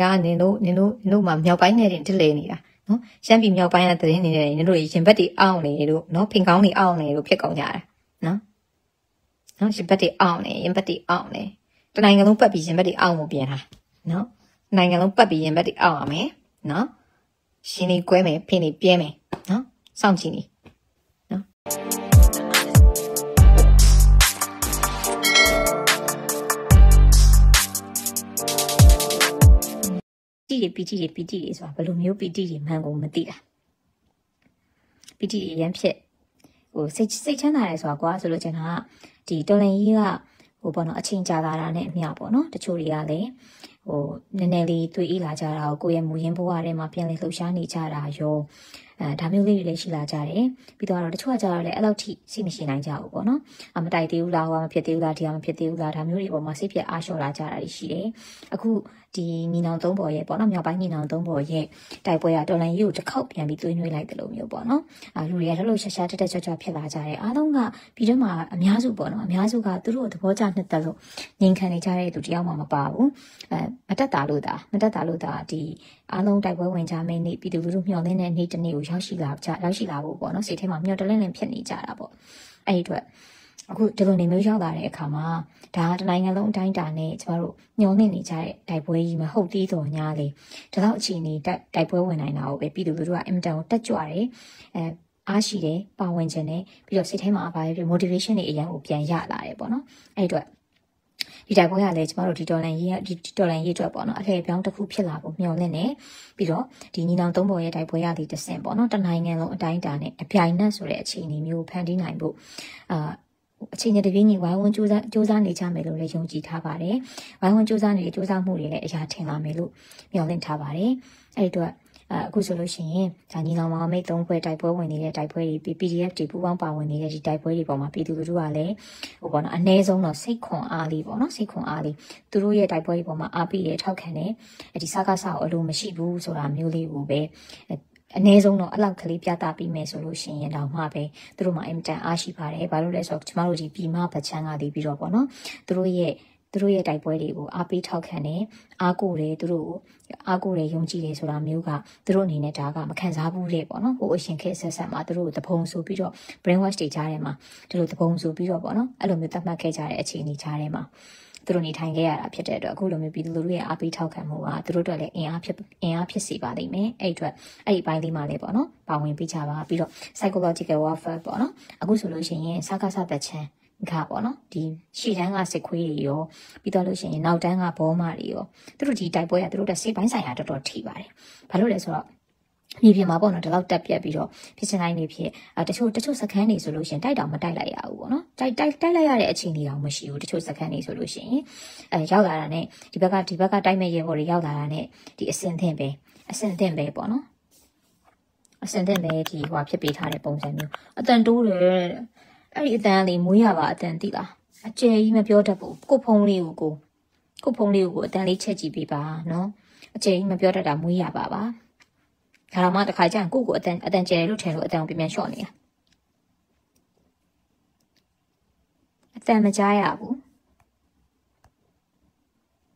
ဒါကနင်တို့နင်တို့နင်တို့မှာမြောက်ပိုင်းနဲ့တင်တစ်လေနေတာနော်ရှမ်းပြည်မြောက်ပိုင်းကသတင်းနေတယ်နင်တို့ရင်ဘတ်တွေအောင့်နေလို့နော်ဖင်ကောင်းတွေအောင့်နေလို့ဖြစ်ကုန်ကြတာနော်နော်ရင်ဘတ်တွေအောင့်နေရင်ဘတ်တွေအောင့်နေတနိုင်ငံလုံးပတ်ပြီးရင်ဘတ်တွေအောင့်မှုပြင်တာနော်နိုင်ငံလုံးပတ်ပြီးရင်ဘတ်တွေအောင့်ရမယ်နော်ရှင်နေကွဲမယ်ဖင်နေပြဲမယ်နော်စောင့်ကြည့်နေ တီတွေပီတီတွေပီတီတွေဆိုတာဘယ်လိုမျိုးပီတီတွေမှန်ကုန်မသိတာပီတီတွေရမ်းဖြစ်ဟိုစိတ်စိတ်ချမ်းသာတယ်ဆိုတာကွာဆိုလို့ကျွန်တော်ကဒီတော်လန်ကြီးကဟိုပေါ့နော်အချိန်ကြာလာတာနဲ့အမျှပေါ့နော်တချို့တွေကလည်းဟိုနည်းနည်းလေးတွေ့အေးလာကြတာကိုကိုယ့်ရဲ့မူရင်းဘဝထဲမှာပြန်လည်လှုပ်ရှားနေကြတာရောအဲဒါမျိုးလေးတွေလည်းရှိလာကြတယ်ပြီးတော့တချို့ကကြတော့လည်းအဲ့လောက်ထိစိတ်မရှိနိုင်ကြဘူးပေါ့နော်အမတိုက်သေးဘူးလားဟောမဖြစ်သေးဘူးလားဒီဟာမဖြစ်သေးဘူးလားဒါမျိုးတွေပေါ်မှာစိတ်ပြတ်အားလျှော့လာကြတာရှိတယ်အခုဒီညီနောင်သုံးပေါ်ရဲ့ပေါ့နော်မြောက်ပိုင်းညီနောင်သုံးပေါ်ရဲ့တိုက်ပွဲကတော်လန်ကြီးကိုတစ်ခေါက်ပြန်ပြီးသွေးနွေးလိုက်တယ်လို့မျိုးပေါ့နော်အာလူတွေကလှလှရှာရှာတက်တက်ကြွကြွဖြစ်လာကြတယ်အားလုံးကပြီးတော့မှအများစုပေါ့နော်အများစုကသူတို့သဘောကျနှစ်သက်လို့ငြိမ်ခံနေကြတဲ့သူတယောက်မှမပါဘူးအဲမတက်တာလို့ဒါမတက်တာလို့ဒါဒီအားလုံးတိုက်ပွဲဝင်ကြမယ့်နေ့ပြည်သူလူထုမျှော်လင့်တဲ့နေ့တစ်နေ့ကိုရောက်ရှိလာကြရောက်ရှိလာဖို့ပေါ့နော်စိတ်ထဲမှာမျှော်တလင့်လင့်ဖြစ်နေကြတာပေါ့အဲ့ဒီအတွက်အခုဒီလိုနေမျိုးရောက်လာတဲ့အခါမှာဒါကတနိုင်ငံလုံးအတိုင်းအတာနဲ့ကျမတို့ညှော်နှိမ့်နေကြတဲ့တိုက်ပွဲကြီးမဟုတ်သေးတော့ညာလေဒါတော့အခြေအနေတိုက်ပွဲဝင်နိုင်တာကိုပဲပြည်သူလူထုကအင်မတန်ကိုတက်ကြွတယ်အဲအားရှိတယ်ပါဝင်ခြင်းနဲ့ပြီးတော့စိတ်ထဲမှာဘာပဲဖြစ် motivation တွေအရင်ကိုပြန်ရလာတယ်ပေါ့နော်အဲ့အတွက် ဒီတိုက်ပွဲကလည်းကျမတို့ဒီဒေါ်လာရေးဒီဒေါ်လာရေးအတွက်ပေါ့နော်အထည်ပြောင်းတစ်ခုဖြစ်လာဖို့မျှော်လင့်နေပြီးတော့ဒီညီနောင်သုံးပေါ်ရဲ့တိုက်ပွဲရသည့်တဆင့်ပေါ့နော်တနိုင်ငံလုံးအတိုင်းအတာနဲ့အပြိုင်နက်ဆိုတဲ့အခြေအနေမျိုးဖန်တီးနိုင်ဖို့အာအချိန်တပြေးညီဝိုင်းဝန်းစူးစမ်းစူးစမ်းနေကြမယ်လို့လည်းယုံကြည်ထားပါတယ်။ဝိုင်းဝန်းစူးစမ်းနေတဲ့စူးစမ်းမှုတွေလည်းအရာထင်လာမယ်လို့မျှော်လင့်ထားပါတယ်။အဲဒီတော့ အခုဆိုလို့ရှိရင်ဒါညီနောင်မောင်မိတ်သုံးဖွဲ့တိုက်ပွဲဝင်နေတဲ့တိုက်ပွဲတွေ PDF တွေပူးပေါင်းပါဝင်နေတဲ့ဒီတိုက်ပွဲတွေပေါ်မှာပြည်သူလူထုကလည်းဟိုပေါ့နော်အ ਨੇ ဆုံးတော့စိတ်ခွန်အားလေးပေါ့နော်စိတ်ခွန်အားလေးသူတို့ရဲ့တိုက်ပွဲတွေပေါ်မှာအားပေးရထောက်ခံတယ်ဒီစကားဆအလိုမရှိဘူးဆိုတာမျိုးလေးကိုပဲအနည်းဆုံးတော့အဲ့လောက်ကလေးပြသပြီးမယ်ဆိုလို့ရှိရင်တော့မှပဲသူတို့မှအင်တန်အားရှိပါတယ်ဘာလို့လဲဆိုတော့ကျမတို့ဒီပြည်မဗချမ်းကနေပြီးတော့ပေါ့နော်သူတို့ရဲ့ သူတို့ရဲ့တိုက်ပွဲတွေကိုအားပေးထောက်ခံတယ်အားကိုတယ်သူတို့အားကိုတယ်ယုံကြည်တယ်ဆိုတာမျိုးကသူတို့အနေနဲ့ဒါကမခံစားဘူးတဲ့ပေါ့နော်ဟိုအရှင်ခေတ်ဆက်ဆက်မှာသူတို့တပုံဆိုပြီးတော့ brain wash တွေကြားထဲမှာဒီလိုတပုံဆိုပြီးတော့ပေါ့နော်အဲ့လိုမျိုးသတ်မှတ်ခဲ့ကြတဲ့အခြေအနေကြားထဲမှာသူတို့နေထိုင်ခဲ့ရတာဖြစ်တဲ့အတွက်အခုလိုမျိုးပြည်သူလူထုရဲ့အားပေးထောက်ခံမှုကသူတို့အတွက်လည်းအင်အားဖြစ်အင်အားဖြစ်စေပါလိမ့်မယ်အဲ့အတွက်အဲ့ဒီဘိုင်းလေးမှာလည်းပေါ့နော်ပါဝင်ပေးကြပါပြီးတော့ psychological warfare ပေါ့နော်အခုဆိုလို့ရှိရင်စကားစသက်ချမ်း ကပေါ့နော်ဒီရှေ့တန်းကစစ်ခွေးတွေရောပြီးတော့လို့ရှိရင်နောက်တန်းကဘောမတွေရောသူတို့ဒီတိုက်ပွဲကသူတို့တက်စိတ်ပိုင်းဆိုင်ရာတော်တော်ထိပါတယ်ဘာလို့လဲဆိုတော့မြေပြင်မှာပေါ့နော်ဒီလောက်တက်ပြက်ပြီးတော့ဖြစ်ချင်တိုင်းနေဖြစ်အဲတချို့တချို့စခန်းနေဆိုလို့ရှင်တိုက်တောင်မတိုက်လိုက်ရဘူးပေါ့နော်တိုက်တိုက်တိုက်လိုက်ရတဲ့အချိန်တွေတောင်မရှိဘူးတချို့စခန်းနေဆိုလို့ရှင်အဲရောက်လာတာနဲ့ဒီဘက်ကဒီဘက်ကတိုက်မဲ့ရဲဘော်တွေရောက်လာတာနဲ့ဒီအစင်သင့်ပဲအစင်သင့်ပဲပေါ့နော်အစင်သင့်ပဲဒီဟိုဖြစ်ပေးထားတဲ့ပုံစံမျိုးအတန်တိုးတယ် အဲ့ဒီအတန်လေးမွေးရပါအတန်တိလားအကျယ်ကြီးမပြောတတ်ဘူးကိုဖုံးလေးကိုကိုကိုဖုံးလေးကိုအတန်လေးချက်ကြည့်ပေးပါနော်အကျယ်ကြီးမပြောတတ်တာမွေးရပါပါဒါတော့မှတခါကျရင်ကိုကိုအတန်အတန်ကျယ်လို့ထင်လို့အတန်ကိုပြန်လျှော့နေတာအတန်မကြားရဘူး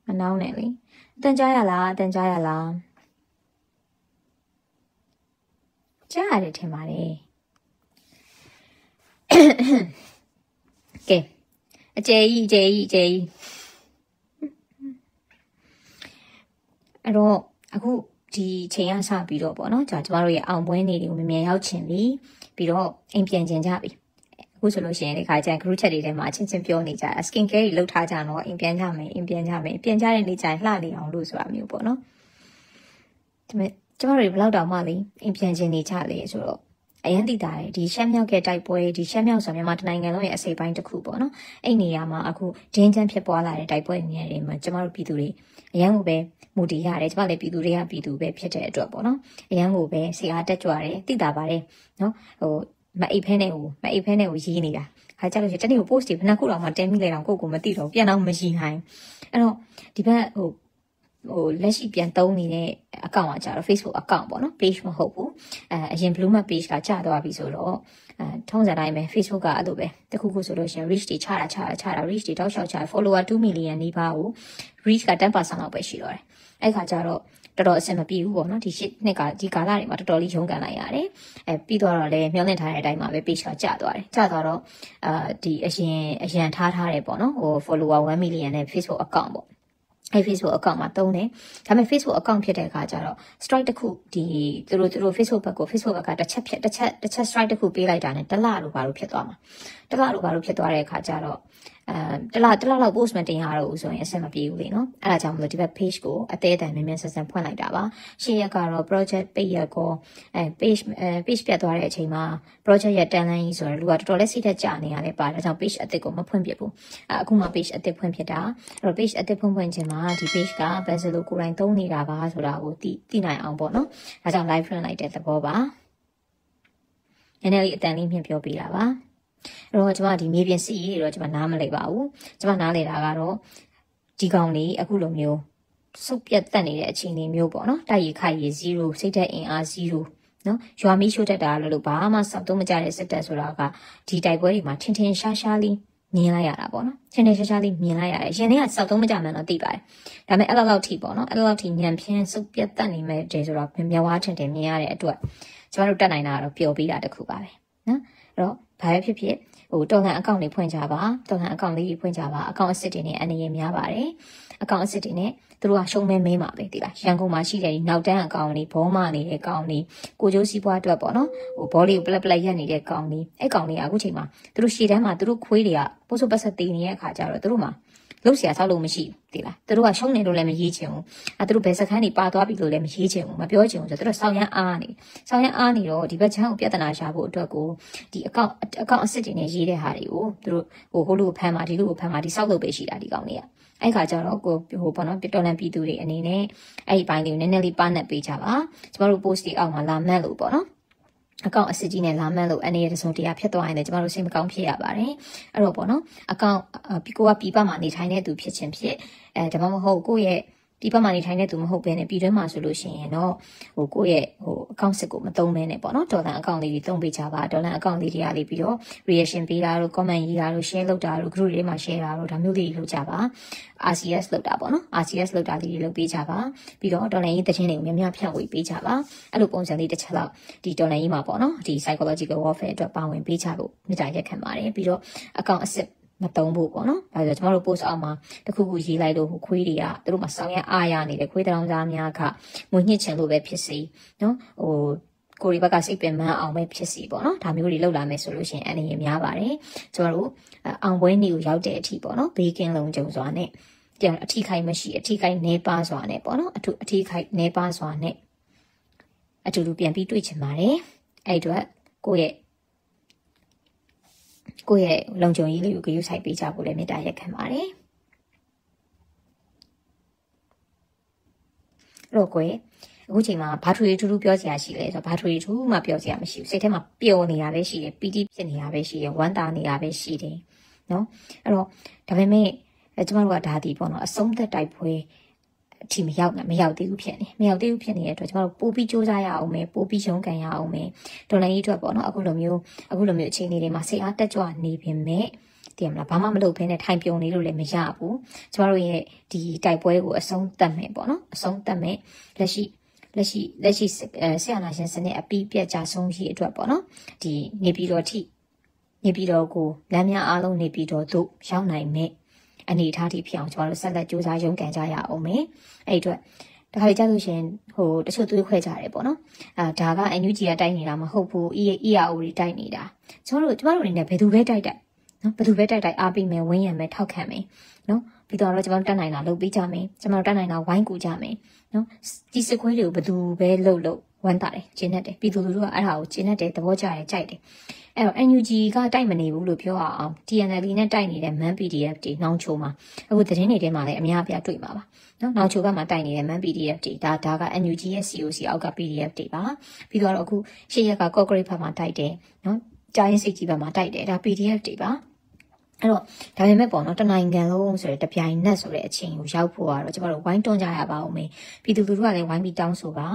မနှောင်းနဲ့လေအတန်ကြားရလားအတန်ကြားရလားကြားရတယ်ထင်ပါတယ် ကဲအကျယ်ကြီးအကျယ်ကြီးအကျယ်ကြီးအဲ့တော့အခုဒီချိန်ကစပြီးတော့ပေါ့နော်じゃကျမတို့ရဲ့အောင်ပွဲနေတွေကိုမြန်မြန်ရောက်ချင်ပြီပြီးတော့အိမ်ပြန်ကျင်ကြပြီအခုဆိုလို့ရှိရင်ဒီခါကျရင် group chat တွေထဲမှာအချင်းချင်းပြောနေကြတာ skin care တွေလုပ်ထားကြတော့အိမ်ပြန်ကြမယ်အိမ်ပြန်ကြမယ်ပြန်ကြတဲ့နေ့ကျရင်လှနေအောင်လို့ဆိုတာမျိုးပေါ့နော်ဒါပေမဲ့ကျမတို့ဘယ်လောက်တောင်မှလေအိမ်ပြန်ကျင်နေကြလေဆိုတော့ အရင်သိတာတယ်ဒီရှမ်းမြောက်ကတိုက်ပွဲဒီရှမ်းမြောက်ဆိုမြန်မာတနိုင်ငံလုံးရဲ့အစိပ်ပိုင်းတစ်ခုပေါ့နော်အဲ့နေရာမှာအခုဒင်းချမ်းဖြစ်ပွားလာတဲ့တိုက်ပွဲနေရာတွေမှာကျမတို့ပြည်သူတွေအရင်ကပဲမူတည်ရတယ်ကျမလည်းပြည်သူတွေကပြည်သူပဲဖြစ်တဲ့အတွက်ပေါ့နော်အရင်ကပဲစိတ်အားတက်ကြွတယ်သိတာပါတယ်နော်ဟိုမအိပ်ဖဲနဲ့ဟိုမအိပ်ဖဲနဲ့ဟိုရေးနေတာခါကြလို့ရှိရင်တနေ့ကို post တွေဘယ်နှခုတော့မှတင်မိလိုက်တော့ကိုကိုမသိတော့ပြန်တော့မရှိနိုင်အဲ့တော့ဒီဘက်ဟို ဟိုလက်ရှိပြန်သုံးနေတဲ့အကောင့်ကကြတော့ Facebook အကောင့်ပေါ့နော် page မဟုတ်ဘူးအဲအရင် blue map page ကကြာသွားပြီဆိုတော့အဲထုံးစံတိုင်းပဲ Facebook ကအဲ့လိုပဲတခုခုဆိုလို့ရှိရင် reach တွေချတာချတာချတာ reach တွေတောက်လျှောက်ချ follower 2 million နီးပါးကို reach က10%လောက်ပဲရှိတော့တယ်အဲ့ခါကျတော့တော်တော်အဆင်မပြေဘူးပေါ့နော်ဒီရှစ်နှစ်ကဒီကာလတွေမှာတော်တော်လေးရုန်းကန်လိုက်ရတယ်အဲပြီးတော့လည်းမျောလင့်ထားတဲ့အတိုင်းမှာပဲ page ကကျသွားတယ်ကျသွားတော့အာဒီအရင်အရင်ထားထားတယ်ပေါ့နော်ဟို follower 1 million နဲ့ Facebook account ပေါ့ အဲ Facebook account မှာတုံးတယ်ဒါပေမဲ့ Facebook account ဖြစ်တဲ့အခါကျတော့ strike တစ်ခုဒီသူတို့သူတို့ Facebook ဘက်ကို Facebook ဘက်ကတစ်ချက်ဖြစ်တစ်ချက်တစ်ချက် strike တစ်ခုပေးလိုက်တာနဲ့တစ်လလိုဘာလို့ဖြစ်သွားမှာတစ်လလိုဘာလို့ဖြစ်သွားတဲ့အခါကျတော့ အဲတလားတလားလောက် post မတင်ရတော့ဘူးဆိုရင်အဆင်မပြေဘူးလေနော်အဲ့ဒါကြောင့်မလို့ဒီဘက် page ကိုအသေးအတန်မြင်မြန်ဆန်ဆန်ဖွင့်လိုက်တာပါရှေ့ရက်ကတော့ project page ရက်ကိုအဲ page အဲ page ပြတ်သွားတဲ့အချိန်မှာ project ရဲ့တန်လန်းကြီးဆိုတော့လူကတော်တော်လေးစိတ်သက်ကြနေရတယ်ပါဒါကြောင့် page အသစ်ကိုမဖွင့်ပြဘူးအခုမှ page အသစ်ဖွင့်ဖြစ်တာအဲ့တော့ page အသစ်ဖွင့်ဖွင့်ခြင်းမှာဒီ page ကဘယ်စလိုကိုယ်တိုင်သုံးနေတာပါဆိုတာကိုသိသိနိုင်အောင်ပေါ့နော်ဒါကြောင့် live ဖွင့်လိုက်တဲ့သဘောပါနည်းနည်းလေးအတန်လေးမြင်ပြောပြတာပါ အဲ့တော့ကျွန်မဒီမြေပြင်စီရေးတော့ကျွန်မနားမလဲပါဘူးကျွန်မနားလေတာကတော့ဒီကောင်လေးအခုလိုမျိုးစုပ်ပြတ်တက်နေတဲ့အခြေအနေမျိုးပေါ့နော်တိုက်ရခိုက်ရ0စိတ်သက်အင်အား0နော်ရွာမီးရှို့တတ်တာလို့လို့ဘာမှစောက်တော့မကြတဲ့စစ်တပ်ဆိုတာကဒီတိုက်ပွဲတွေမှာထင်ထင်ရှားရှားလေးမြင်လိုက်ရတာပေါ့နော်ထင်ထင်ရှားရှားလေးမြင်လိုက်ရတယ်ရင်ထဲကစောက်တော့မကြမှန်းတော့သိပါတယ်ဒါပေမဲ့အဲ့လောက်လောက်ထိပေါ့နော်အဲ့လောက်ထိညံဖြင်းစုပ်ပြတ်တက်နေမဲ့တဲ့ဆိုတော့မြဝါထင်ထင်မြင်ရတဲ့အတွက်ကျမတို့တက်နိုင်တာကတော့ပျော်ပြီးတာတခုပါပဲနော်အဲ့တော့ ဘာပဲဖြစ်ဖြစ်ဟိုတော်လန်အကောင့်လေးဖွင့်ကြပါတော်လန်အကောင့်လေးဖွင့်ကြပါအကောင့်အစ်စ်တွေနဲ့အနေရများပါတယ်အကောင့်အစ်စ်တွေနဲ့သူတို့ကရှုံးမဲမဲမှာပဲဒီလားရန်ကုန်မှာရှိတဲ့ဒီနောက်တန်းအကောင့်လေးဘောမနေတဲ့ကောင့်လေးကိုကျိုးစီးပွားအတွက်ပေါ့နော်ဟိုဘောလေးကိုပလက်ပလက်ရက်နေတဲ့ကောင့်လေးအဲ့ကောင့်လေးကအခုချိန်မှာသူတို့ရှေ့တန်းမှာသူတို့ခွေးတွေကပိုးစုပ်ပတ်ဆက်တည်နေတဲ့အခါကျတော့သူတို့မှာ လုတ်เสียဆောက်လို့မရှိဘူးဒီလားသူတို့ကရှုံးနေလို့လည်းမရေးချင်ဘူးအဲသူတို့ဘယ်စခန်းတွေပါသွားပြီလို့လည်းမရေးချင်ဘူးမပြောချင်ဘူးဆိုတော့သူတို့ဆောင်းရမ်းအားနေဆောင်းရမ်းအားနေတော့ဒီဘက်ချမ်းကိုပြဿနာရှာဖို့အတွက်ကိုဒီအကောင့်အကောင့်အစ်စ်တွေနဲ့ရေးတဲ့ဟာတွေကိုသူတို့ဟိုဟိုလူကိုဖမ်းမှာဒီလူကိုဖမ်းမှာဒီဆောက်လုပ်ပေးရှိတာဒီကောင်တွေကအဲ့ခါကျတော့ကိုဟိုပေါ့နော်တော်လန်ပြည်သူတွေအနေနဲ့အဲ့ဒီဘိုင်းလေးကိုနည်းနည်းလေးပါနှက်ပေးကြပါကျမတို့ post တွေအောက်မှာလာမှတ်လို့ပေါ့နော် အကောင့်အစစ်ကြီးနဲ့လာမှန်းလို့အနေရတဲ့ဆုံးတရားဖြစ်သွားရင်လည်းကျမတို့စိတ်မကောင်းဖြစ်ရပါတယ်အဲ့တော့ပေါ့နော်အကောင့်ပြီးကိုကပြပမှာနေထိုင်တဲ့သူဖြစ်ချင်းဖြစ်အဲဒါမှမဟုတ်ကိုယ့်ရဲ့ ဒီဘက်မှာနေထိုင်တဲ့သူမဟုတ်ဘဲနဲ့ပြည်တွင်းမှာဆိုလို့ရှိရင်တော့ဟိုကိုယ့်ရဲ့ဟိုအကောင့်စစ်ကိုမသုံးဘဲနဲ့ပေါ့နော်ဒေါ်လာအကောင့်လေးတွေသုံးပေးကြပါဒေါ်လာအကောင့်လေးတွေအားလေးပြီးတော့ reaction ပေးတာတို့ comment ရေးတာတို့ share လုပ်တာတို့ group တွေမှာ share တာတို့ဒါမျိုးလေးလုပ်ကြပါ RCS လုပ်တာပေါ့နော် RCS လုပ်တာလေးတွေလုပ်ပေးကြပါပြီးတော့ဒေါ်လာရေးတခြင်းတွေကိုများများဖြန့်ဝေပေးကြပါအဲ့လိုပုံစံလေးတစ်ချက်လောက်ဒီဒေါ်လာရေးမှာပေါ့နော်ဒီ psychological warfare အတွက်ပါဝင်ပေးကြဖို့မြစ်တာရက်ခံပါတယ်ပြီးတော့အကောင့်အစစ် မတုံးဖို့ပေါ့နော်။ဒါဆိုကျွန်တော်တို့ post အောက်မှာတခုခုရေးလိုက်လို့ခွေးတွေကသူတို့မှာစောင်းရအားရနေတဲ့ခွေးတောင်သားများကငွေညှစ်ချင်လို့ပဲဖြစ်စီနော်ဟိုကိုရီဘက်ကစိတ်ပင်ပန်းအောင်ပဲဖြစ်စီပေါ့နော်ဒါမျိုးတွေလောက်လာမယ်ဆိုလို့ရှိရင်အနေနဲ့များပါတယ်ကျွန်တော်တို့အောင်ပွဲနေကိုရောက်တဲ့အထိပေါ့နော်ဘေးကင်းလုံးကြုံစွာနဲ့ပြန်အထီးခိုင်မရှိအထီးခိုင်နေပါစွာနဲ့ပေါ့နော်အထူအထီးခိုင်နေပါစွာနဲ့အတူတူပြန်ပြီးတွေ့ချင်ပါတယ်အဲ့အတွက်ကိုယ့်ရဲ့ ကိုယ့်ရဲ့လုံခြုံရေးလေးကိုဂရုစိုက်ပေးကြဖို့လည်းမေတ္တာရက်ခံပါတယ်တော့ကိုယ်အခုချိန်မှာဘာထရီထူးထူးပြောစရာရှိလဲဆိုတော့ဘာထရီထူးမှပြောစရာမရှိဘူးစိတ်ထဲမှာပျော်နေတာပဲရှိတယ်ပီတိဖြစ်နေတာပဲရှိတယ်ဝမ်းသာနေတာပဲရှိတယ်နော်အဲ့တော့ဒါပေမဲ့ကျမတို့ကဒါဒီပေါ့နော်အဆုံးသက်တိုက်ပွဲ အထိမရောက်မရောက်သေးဘူးဖြစ်နေမရောက်သေးဘူးဖြစ်နေတဲ့အတွက်ကျွန်တော်တို့ပို့ပြီးစူးစမ်းရအောင်မယ်ပို့ပြီးရုန်းကန်ရအောင်မယ်ဒေါ်လာကြီးအတွက်ပေါ့နော်အခုလိုမျိုးအခုလိုမျိုးအခြေအနေတွေမှာစိတ်အားတက်ကြွနေပင်မဲ့တည်မလားဘာမှမလုပ်ဘဲနဲ့ထိုင်ပြုံနေလို့လည်းမရဘူးကျမတို့ရဲ့ဒီတိုက်ပွဲကိုအဆုံးသတ်မယ်ပေါ့နော်အဆုံးသတ်မယ်လက်ရှိလက်ရှိလက်ရှိဆရာနာရှင်စနစ်အပြီးပြတ်ကြဆုံးရေးအတွက်ပေါ့နော်ဒီနေပြည်တော်ထိနေပြည်တော်ကိုလမ်းများအားလုံးနေပြည်တော်သို့ရောက်နိုင်မယ် အနေအထားထိဖြစ်အောင်ကျွန်တော်တို့ဆက်လက်စူးစမ်းရုန်းကန်ကြရအောင်မယ်အဲ့အတွက်တခါလေကြာလို့ရှင်ဟိုတချို့သွေးခွဲကြတယ်ပေါ့နော်အာဒါက NUG ကတိုက်နေတာမဟုတ်ဘူး EAO တွေတိုက်နေတာကျွန်တော်တို့ကျမတို့အနေနဲ့ဘယ်သူပဲတိုက်တိုက်နော်ဘယ်သူပဲတိုက်တိုက်အားပေးမယ်ဝင်းရံမယ်ထောက်ခံမယ်နော်ပြီးတော့ကျွန်တော်တက်နိုင်တာလုပ်ပေးကြမယ်ကျွန်တော်တက်နိုင်တာဝိုင်းကူကြမယ်နော်ဒီစခွေးတွေကိုဘယ်သူပဲလှုပ်လှုပ်ဝမ်းတာတယ်ကျင်းတတ်တယ်ပြည်သူလူထုကအဲ့ဒါကိုကျင်းတတ်တယ်သဘောကျတယ်ကြိုက်တယ် အဲ့တော့ NUG ကတိုက်မနေဘူးလို့ပြောအောင် TNL နဲ့တိုက်နေတဲ့ MAN PDF တွေနှောင်းချိုးမှာအခုသတင်းတွေထဲမှာလည်းအများအပြားတွေ့မှာပါနော်နှောင်းချိုးကမှတိုက်နေတဲ့ MAN PDF တွေဒါဒါက NUG ရဲ့ COC အောက်က PDF တွေပါပြီးတော့အခုရှေ့ရက်က Concrete ဘက်မှာတိုက်တယ်နော်ကြားရင်စိတ်ကြီးဘက်မှာတိုက်တယ်ဒါ PDF တွေပါ အဲ့တော့ဒါပေမဲ့ပေါ့နော်တနိုင်ငံလုံးဆိုတဲ့တပြိုင်နက်ဆိုတဲ့အချိန်ကိုရောက်ဖို့ကတော့ကျမတို့ဝိုင်းတွန်းကြရပါဦးမေပြည်သူလူထုကလည်းဝိုင်းပြီးတောင်းဆိုပါ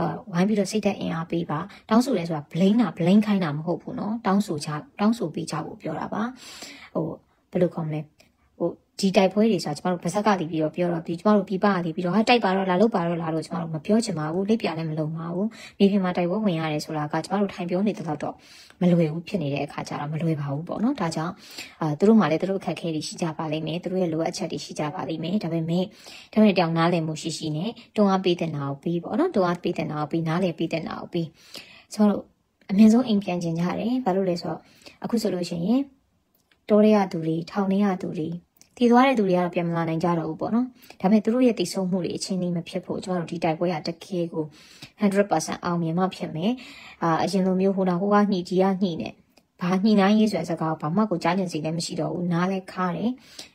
အာဝိုင်းပြီးတော့စိတ်သက်အင်အားပေးပါတောင်းဆိုလဲဆိုတာ blame တာ blame ခိုင်းတာမဟုတ်ဘူးနော်တောင်းဆိုချတောင်းဆိုပေးကြဖို့ပြောတာပါဟိုဘယ်လိုခေါ်မလဲဟို ဒီတိုက်ပွဲတွေဆိုတာကျမတို့ဗဇက်ကနေပြီးတော့ပြောတော့ဒီကျမတို့ပြပကနေပြီးတော့ဟာတိုက်ပါတော့လာလို့ပါတော့လာလို့ကျမတို့မပြောချင်ပါဘူးလိပ်ပြလည်းမလုံပါဘူးမြေပြင်မှာတိုက်ပွဲဝင်ရတယ်ဆိုတာကကျမတို့ထိုင်ပြောနေတဲ့တော့မလွယ်ဘူးဖြစ်နေတဲ့အခါကျတော့မလွယ်ပါဘူးပေါ့နော်ဒါကြောင့်အာသူတို့မှလည်းသူတို့အခက်အခဲတွေရှိကြပါလိမ့်မယ်သူတို့ရဲ့လိုအပ်ချက်တွေရှိကြပါလိမ့်မယ်ဒါပေမဲ့တမန်တောင်နားလည်မှုရှိရှိနဲ့တွန်းအားပေးတဲ့နာကိုပြီးပေါ့နော်တွန်းအားပေးတဲ့နာကိုပြီးနားလည်ပေးတဲ့နာကိုပြီးကျမတို့အမြင့်ဆုံးအိမ်ပြန်ကျင်ကြတယ်ဘာလို့လဲဆိုတော့အခုဆိုလို့ရှိရင်တိုးရရသူတွေထောင်နေရသူတွေ တည်သွားတဲ့သူတွေကတော့ပြန်မလာနိုင်ကြတော့ဘူးပေါ့နော်ဒါပေမဲ့သူတို့ရဲ့တည်ဆုံမှုတွေအချင်းကြီးမဖြစ်ဖို့ကျွန်တော်တို့ဒီတိုက်ပွဲရတခဲကို100%အောင်မြင်မှဖြစ်မယ်အာအရင်လိုမျိုးဟိုနာဟိုကညှိကြီးကညှိနေ ဘာညှိနှိုင်းရေးဆိုတဲ့စကားကိုဘာမှကိုကြားကျင်စီလည်းမရှိတော့ဘူးနားလည်းခါတယ်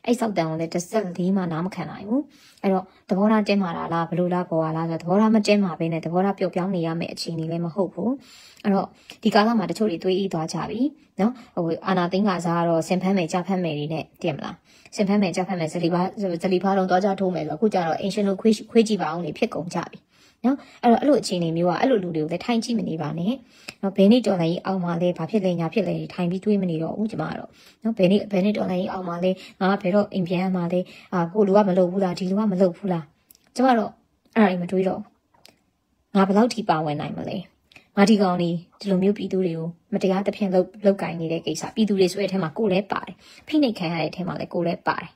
အဲ့စောက်တန်ကိုလည်းတစ်ဆက်လေးမှနားမခံနိုင်ဘူးအဲ့တော့သဘောထားတင်းမာတာလားဘလို့လားပေါ်လာလားဆိုသဘောထားမတင်းမာဘဲနဲ့သဘောထားပျော့ပြောင်းနေရမယ့်အခြေအနေလည်းမဟုတ်ဘူးအဲ့တော့ဒီကာလမှာတချို့တွေတွေးအေးသွားကြပြီနော်ဟိုအာနာသိန်းကစားတော့စင်ဖမ်းမယ်ကြဖမ်းမယ်တွေနဲ့တည်မလားစင်ဖမ်းမယ်ကြဖမ်းမယ်ဇလီပါဇလီဖားလုံးသွားကြထိုးမယ်ဆိုအခုကျတော့အင်ရှင်တို့ခွေးခွေးကြည့်ပါအောင်နေဖြစ်ကုန်ကြပြီ နော်အဲ့တော့အဲ့လိုအခြေအနေမျိုးကအဲ့လိုလူတွေကိုလည်းထိုင်ကြည့်မနေပါနဲ့နော်ဘယ်နေ့တော်လိုင်းကြီးအောက်မှာလဲဘာဖြစ်လဲညာဖြစ်လဲထိုင်ပြီးတွေးမနေတော့ဘူးကျမတော့နော်ဘယ်နေ့ဘယ်နေ့တော်လိုင်းကြီးအောက်မှာလဲငါဘယ်တော့အိမ်ပြန်မှာလဲအာကိုလူကမလုပ်ဘူးလားဒီလူကမလုပ်ဘူးလားကျမတော့အဲ့ဒါအိမ်မတွေးတော့ငါဘယ်လောက်ထိပါဝင်နိုင်မလဲငါဒီကောင်လေးဒီလိုမျိုးပြည်သူတွေကိုမတရားသဖြင့်လောက်လောက်ကင်နေတဲ့ကိစ္စပြည်သူတွေဆိုတဲ့အထက်မှာကိုလည်းပါတယ်ဖိနှိပ်ခံရတဲ့အထက်မှာလည်းကိုလည်းပါတယ်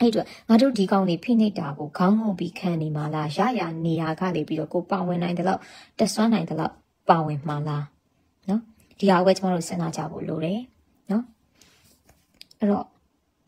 အဲ့တော့ငါတို့ဒီကောင်လေးဖိနှိပ်တာကိုခေါင်းငုံပြီးခံနေမှာလားရရနေရကနေပြီးတော့ကိုပါဝင်နိုင်တယ်လို့တက်ဆွမ်းနိုင်တယ်လို့ပါဝင်မှာလားနော်ဒီဟာကိုပဲကျမတို့စဉ်းစားကြဖို့လိုတယ်နော်အဲ့တော့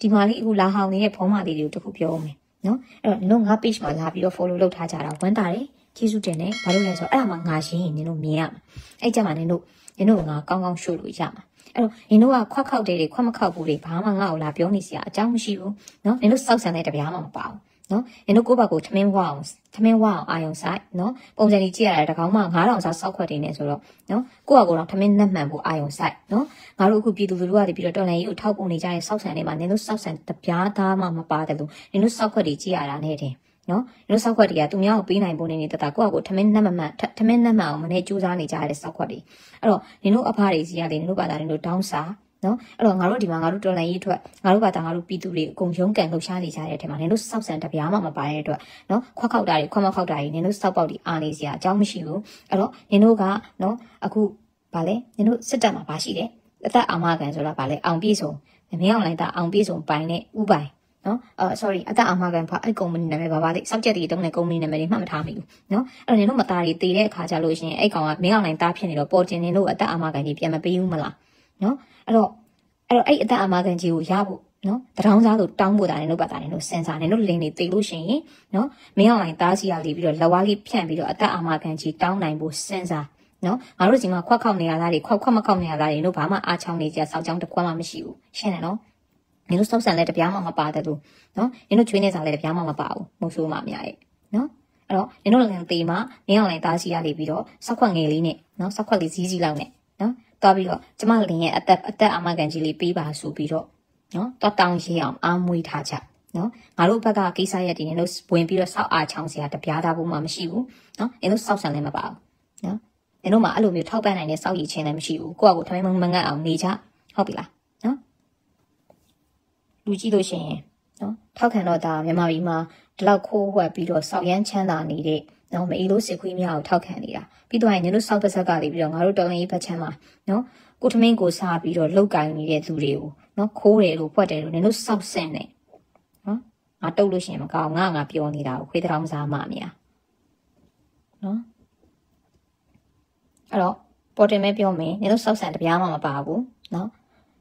ဒီမှာလေးအခုလာဟောင်းနေတဲ့ဖုံးမလေးတွေကိုတခုပြောဦးမယ်နော်အဲ့တော့လုံးငါ page မှာလာပြီးတော့ follow လုပ်ထားကြတာဝမ်းတာတယ်ကျေးဇူးတင်တယ်ဘာလို့လဲဆိုတော့အဲ့ဒါမှငါရှင်းရင်နင်တို့မြင်ရမှာအဲ့ကြမှာနင်တို့နင်တို့ငါကောင်းကောင်းရှို့လို့ရမှာ အဲ့တော့နင်တို့ကခွက်ခောက်တွေတွေခွက်မခောက်ဘူးတွေဘာမှငါ့ကိုလာပြောနေစရာအကြောင်းမရှိဘူးနော်နင်တို့စောက်ဆန်တဲ့တပြားမှမပါဘူးနော်နင်တို့ကိုယ့်ဘက်ကိုထမင်းဝအောင်ထမင်းဝအောင်အာယုံဆိုင်နော်ပုံစံကြီးကြည့်ရတာတကောင်မှ9000စားစောက်ခွက်တွေနေဆိုတော့နော်ကိုယ့်ဟာကိုယ်တော့ထမင်းနှက်မှန်ဖို့အာယုံဆိုင်နော်ငါတို့အခုပြည်သူလူထုကနေပြီးတော့တော်လှန်ရေးကိုထောက်ပုံနေကြတဲ့စောက်ဆန်တွေမှာနင်တို့စောက်ဆန်တပြားသားမှမပါတယ်လို့နင်တို့စောက်ခွက်တွေကြည့်ရတာနဲ့တင် နော်နင်တို့စောက်ခွက်တွေကသူများကိုပေးနိုင်ဖို့နေနေတတကိုယ့်အကိုထမင်းနှက်မမှန်ထမင်းနှက်မှန်အောင်မနေကြိုးစားနေကြရတဲ့စောက်ခွက်တွေအဲ့တော့နင်တို့အဖတွေစီရတယ်နင်တို့ဘာသာနင်တို့တောင်းစားနော်အဲ့တော့ငါတို့ဒီမှာငါတို့တော်လန်ရေးအတွက်ငါတို့ဘာသာငါတို့ပြည်သူတွေအကုန်ရုန်းကန်လှုပ်ရှားနေကြတဲ့အထက်မှာနင်တို့စောက်ဆန်တပြားမှမပါတဲ့အတွက်နော်ခွက်ခောက်တာတွေခွက်မခောက်တာတွေနင်တို့စောက်ပေါက်တွေအားနေစရာအကြောင်းမရှိဘူးအဲ့တော့နင်တို့ကနော်အခုဗာလဲနင်တို့စစ်တပ်မှာဘာရှိတယ်အသက်အာမခံဆိုတာဗာလဲအောင်ပြေဆုံးမင်းအောင်လိုက်တာအောင်ပြေဆုံးပိုင်နဲ့ဥပိုင် နော်အာ sorry အသက်အာမခံဖအဲ့ကုမ္ပဏီနာမည်ဘာပါလဲစောက်ချက်တွေတုံးတဲ့ကုမ္ပဏီနာမည်တွေမှတ်မထားမိဘူးနော်အဲ့တော့နင်တို့မသားတွေတည်တဲ့အခါကျလို့ရှိရင်အဲ့ကောင်ကမင်းအောင်လိုက်တာဖြစ်နေတော့ပေါ်တင်နေလို့အသက်အာမခံကြီးပြန်မပေးဘူးမလားနော်အဲ့တော့အဲ့တော့အဲ့အသက်အာမခံကြီးကိုရဖို့နော်တရောင်းစားလို့တောင်းဖို့တာနဲ့လို့ပတ်တာနဲ့လို့စင်စာနဲ့လို့လင်းနေသိလို့ရှိရင်နော်မင်းအောင်လိုင်းသားစီရလေးပြီးတော့လက်ဝါးလေးဖြန့်ပြီးတော့အသက်အာမခံကြီးတောင်းနိုင်ဖို့စင်စာနော်ငါတို့ဒီမှာခွက်ခောက်နေရတာတွေခွက်ခွက်မခောက်နေရတာတွေတို့ဘာမှအားချောင်းနေကြစောက်ချောင်းတစ်ခွက်မှမရှိဘူးရှင်းတယ်နော် နင်တို့စောက်ဆန်လည်းတပြားမှမပါတယ်လို့နော်နင်တို့ချွေးနေစားလည်းတပြားမှမပါဘူးမဟုတ်ဆိုးမှအများရဲ့နော်အဲ့တော့နင်တို့လည်းတေးမှာမင်းအောင်လိုင်းသားစီရလေးပြီးတော့စောက်ခွက်ငယ်လေးနဲ့နော်စောက်ခွက်လေးစီးစီးလောက်နဲ့နော်သွားပြီးတော့ကျမလင်ရဲ့အသက်အသက်အာမခံကြီးလေးပေးပါဆိုပြီးတော့နော်တော့တောင်းရေးအောင်အားမွေးထားကြနော်ငါတို့ဘက်ကကိစ္စရက်တည်နေလို့ဝင်ပြီးတော့စောက်အားချောင်းစရာတပြားသားဖို့မှမရှိဘူးနော်အင်းတို့စောက်ဆန်လည်းမပါဘူးနော်အင်းတို့မှအဲ့လိုမျိုးထောက်ပံ့နိုင်တဲ့စောက်ရည်ချင်းလည်းမရှိဘူးကိုယ့်အကိုထမင်းမငတ်အောင်နေကြဟုတ်ပြီလားနော် လူကြည့်လို့ရှိရင်နော်ထောက်ခံတော့ဒါမြန်မာပြည်မှာဒီလောက်ခိုးဝှက်ပြီးတော့စောက်ရမ်းချမ်းသာနေတဲ့နော်မအီလို့စစ်ခွေးများကိုထောက်ခံနေတာပြီးတော့ရင်ညတို့စောက်ပတ်ဆက်ကလေးပြီးတော့ငါတို့တော်လင်းရေးဖက်ချမ်းမှာနော်ကိုထမင်းကိုစားပြီးတော့လောက်ကင်နေတဲ့သူတွေကိုနော်ခိုးတယ်လို့ဖွက်တယ်လို့နင်တို့စောက်ဆင်နေနော်ငါတုတ်လို့ရှိရင်မကောင်းငါငါပြောနေတာကိုခွေးတောင်စားမှမြာနော်အဲ့တော့ပေါ်တင်မဲပြောမယ်နင်တို့စောက်ဆန်တပြားမှမပါဘူးနော်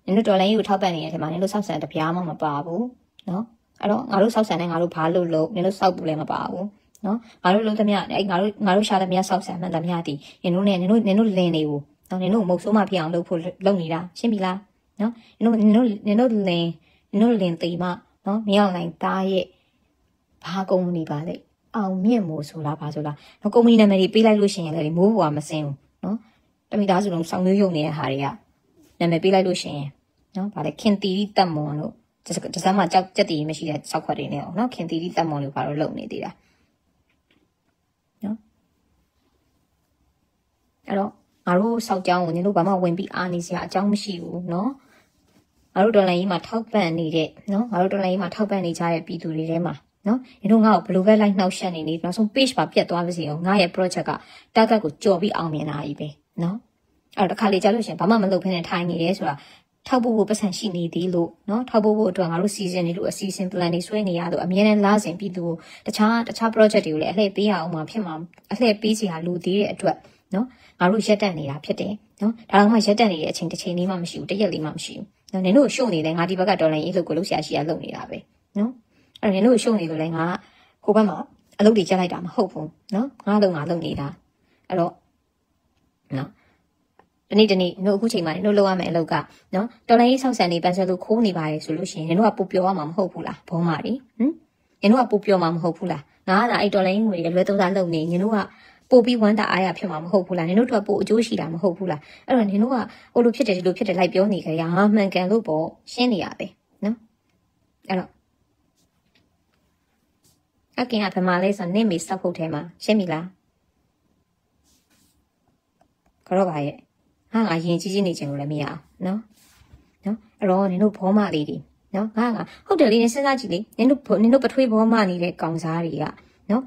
နင်တို့တော်လိုင်းကြီးကိုထောက်ပံ့နေတဲ့အချိန်မှာနင်တို့စောက်ဆန်တပြားမှမပါဘူးနော်အဲ့တော့ငါတို့စောက်ဆန်နဲ့ငါတို့ဘာလို့လို့နင်တို့စောက်ဘူးလည်းမပါဘူးနော်ငါတို့လုံးသမျှအဲ့ငါတို့ငါတို့ရှာသမျှစောက်ဆန်မှန်သမျှဒီနင်တို့နဲ့နင်တို့နင်တို့လင်းနေဘူးနော်နင်တို့မုတ်ဆိုးမှဖြစ်အောင်လုပ်ဖို့လုပ်နေတာရှင်းပြီလားနော်နင်တို့နင်တို့နင်တို့လင်းနင်တို့လင်းသိမနော်မရောက်နိုင်သားရဲ့ဘာကုမ္ပဏီပါလဲအောင်မြင့်မို့ဆိုလားဘာဆိုလားနော်ကုမ္ပဏီနာမည်တွေပေးလိုက်လို့ရှိရင်လည်းမိုးဘွားမစင်းဘူးနော်တမိသားစုလုံးစောင်းမျိုးယုံနေတဲ့ဟာတွေက နာမည်ပေးလိုက်လို့ရှိရင်နော်ဗါလဲခင်တီတီတက်မွန်လို့ဒီစမ်းမှာကြောက်ကြက်တီမရှိတဲ့ကြောက်ခွက်တွေနဲ့ပေါ့နော်ခင်တီတီတက်မွန်လို့ဗါတော့လုံနေသေးတာနော်အဲ့တော့ငါတို့စောက်ကြောင်းကိုညီတို့ဘာမှဝင်ပြီးအားနေစရာအကြောင်းမရှိဘူးနော်ငါတို့ဒေါ်လာကြီးမှာထောက်ပံ့နေတဲ့နော်ငါတို့ဒေါ်လာကြီးမှာထောက်ပံ့နေကြတဲ့ပြည်သူတွေထဲမှာနော်ညီတို့ငါ့ကိုဘယ်လိုပဲလိုက်နှောက်ရှက်နေနေနောက်ဆုံး page မှာပြတ်သွားပါစေအောင်ငါရဲ့ project က target ကိုကျော်ပြီးအောင်မြင်လာပြီပဲနော် အဲ့တော့တစ်ခါလေကြာလို့ရှင်ဘာမှမလုပ်ဖ ೇನೆ ထိုင်နေရဲဆိုတာထောက်ဖို့ကိုပတ်စံရှိနေသည်လို့နော်ထောက်ဖို့ကိုအတွက်ငါတို့စီစဉ်နေလို့အစီအစဉ် plan တွေဆွဲနေရလို့အမြဲတမ်းလာစဉ်ပြီးသူကိုတခြားတခြား project တွေကိုလည်းအလှည့်ပေးရအောင်မှဖြစ်မှာအလှည့်ပေးစီဟာလိုသေးတဲ့အတွက်နော်ငါတို့ရက်တက်နေတာဖြစ်တယ်နော်ဒါတော့မှရက်တက်နေတဲ့အချိန်တစ်ချိန်လေးမှမရှိဘူးတစ်ရက်လေးမှမရှိဘူးနော်နင်တို့ရှုပ်နေတယ်ငါဒီဘက်ကဒေါ်လာရေးလို့ကိုလို့ဆရာရှိရလုပ်နေတာပဲနော်အဲ့တော့နင်တို့ရှုပ်နေလို့လည်းငါဟိုဘက်မှာအလုပ်တွေကျလိုက်တာမဟုတ်ဘူးနော်ငါလုပ်ငါလုပ်နေတာအဲ့တော့နော် တနေ့တနေ့တို့အခုချိန်မှာတို့လောက်ရမယ်အလုပ်ကနော်တော်လိုင်းရေးဆောက်ဆန်နေပန်ဆယ်လို့ခိုးနေပါတယ်ဆိုလို့ရှိရင်တို့ကပူပြောရမှာမဟုတ်ဘူးလားဘုံမာဒီဟင်ငင်တို့ကပူပြောမှာမဟုတ်ဘူးလားငါကအဲ့တော်လိုင်းငွေလွယ်သုံးစားလုပ်နေငင်တို့ကပို့ပြီးဝမ်းတာအားရဖြစ်မှာမဟုတ်ဘူးလားနင်တို့တို့ကပို့အကျိုးရှိတာမဟုတ်ဘူးလားအဲ့တော့နင်တို့ကဟိုလိုဖြစ်တယ်ဒီလိုဖြစ်တယ်လိုက်ပြောနေကြရငါမှန်ကန်လို့ပေါ့ရှင်းနေရပဲနော်အဲ့တော့အကင်ကဗမာလေးဆိုနင့်မေစပ်ဖို့ထဲမှာရှင်းပြီလားကတော့ပါရဲ့ ငါငါရင်ကြီးကြီးနေချင်လို့လည်းမရအောင်နော်နော်အဲ့တော့နင်တို့ဘောမလေးတွေနော်ငါငါဟုတ်တယ်လေနင်စဉ်းစားကြည့်လေနင်တို့နင်တို့ပထွေးဘောမနေတဲ့ကောင်စားတွေကနော်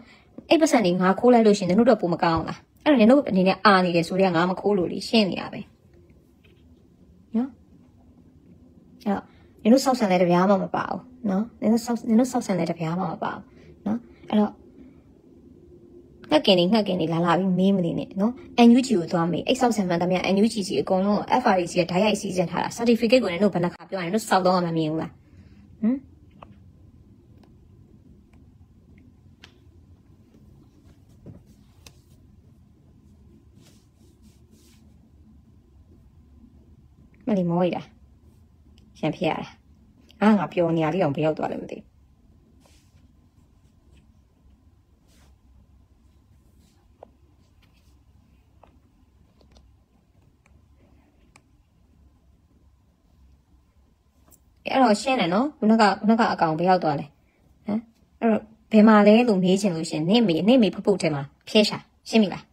အဲ့ပတ်စံတွေငါခိုးလိုက်လို့ရှင်နင်တို့တော့ပုံမကောင်းလားအဲ့တော့နင်တို့အနေနဲ့အာနေတယ်ဆိုတော့ငါမခိုးလို့လေရှင်းနေရပဲနော်အဲ့တော့နင်တို့စောက်ဆန်လည်းတပြားမှမပါဘူးနော်နင်တို့စောက်နင်တို့စောက်ဆန်လည်းတပြားမှမပါဘူးနော်အဲ့တော့ ငှက်ကင်နေငှက်ကင်နေလာလာပြီးမေးမနေနဲ့နော် NUG ကိုသွားမေးအိတ်ဆောက်ဆံမှန်သမျှ NUG စီအကုန်လုံး FRC ကဓာတ်ရိုက်စီစဉ်ထားတာ certificate ကိုလည်းတို့ဘယ်နှခါပြောရင်တို့စောက်တော့မှမမြင်ဘူးလားဟမ်မလီမောရတာရှန်ဖြစ်ရတာအားငါပြောနေရလေးအောင်ဘယ်ရောက်သွားလဲမသိဘူး တော့ရှင်းတယ်နော်ခုနကခုနကအကောင်ဘယ်ရောက်သွားလဲဟမ်အဲ့တော့ဘယ်မှာလဲလို့မေးချင်လို့ရှင်နေမေနေမေဖဖုတ်ထဲမှာဖျဲရှာရှင်းပြီလား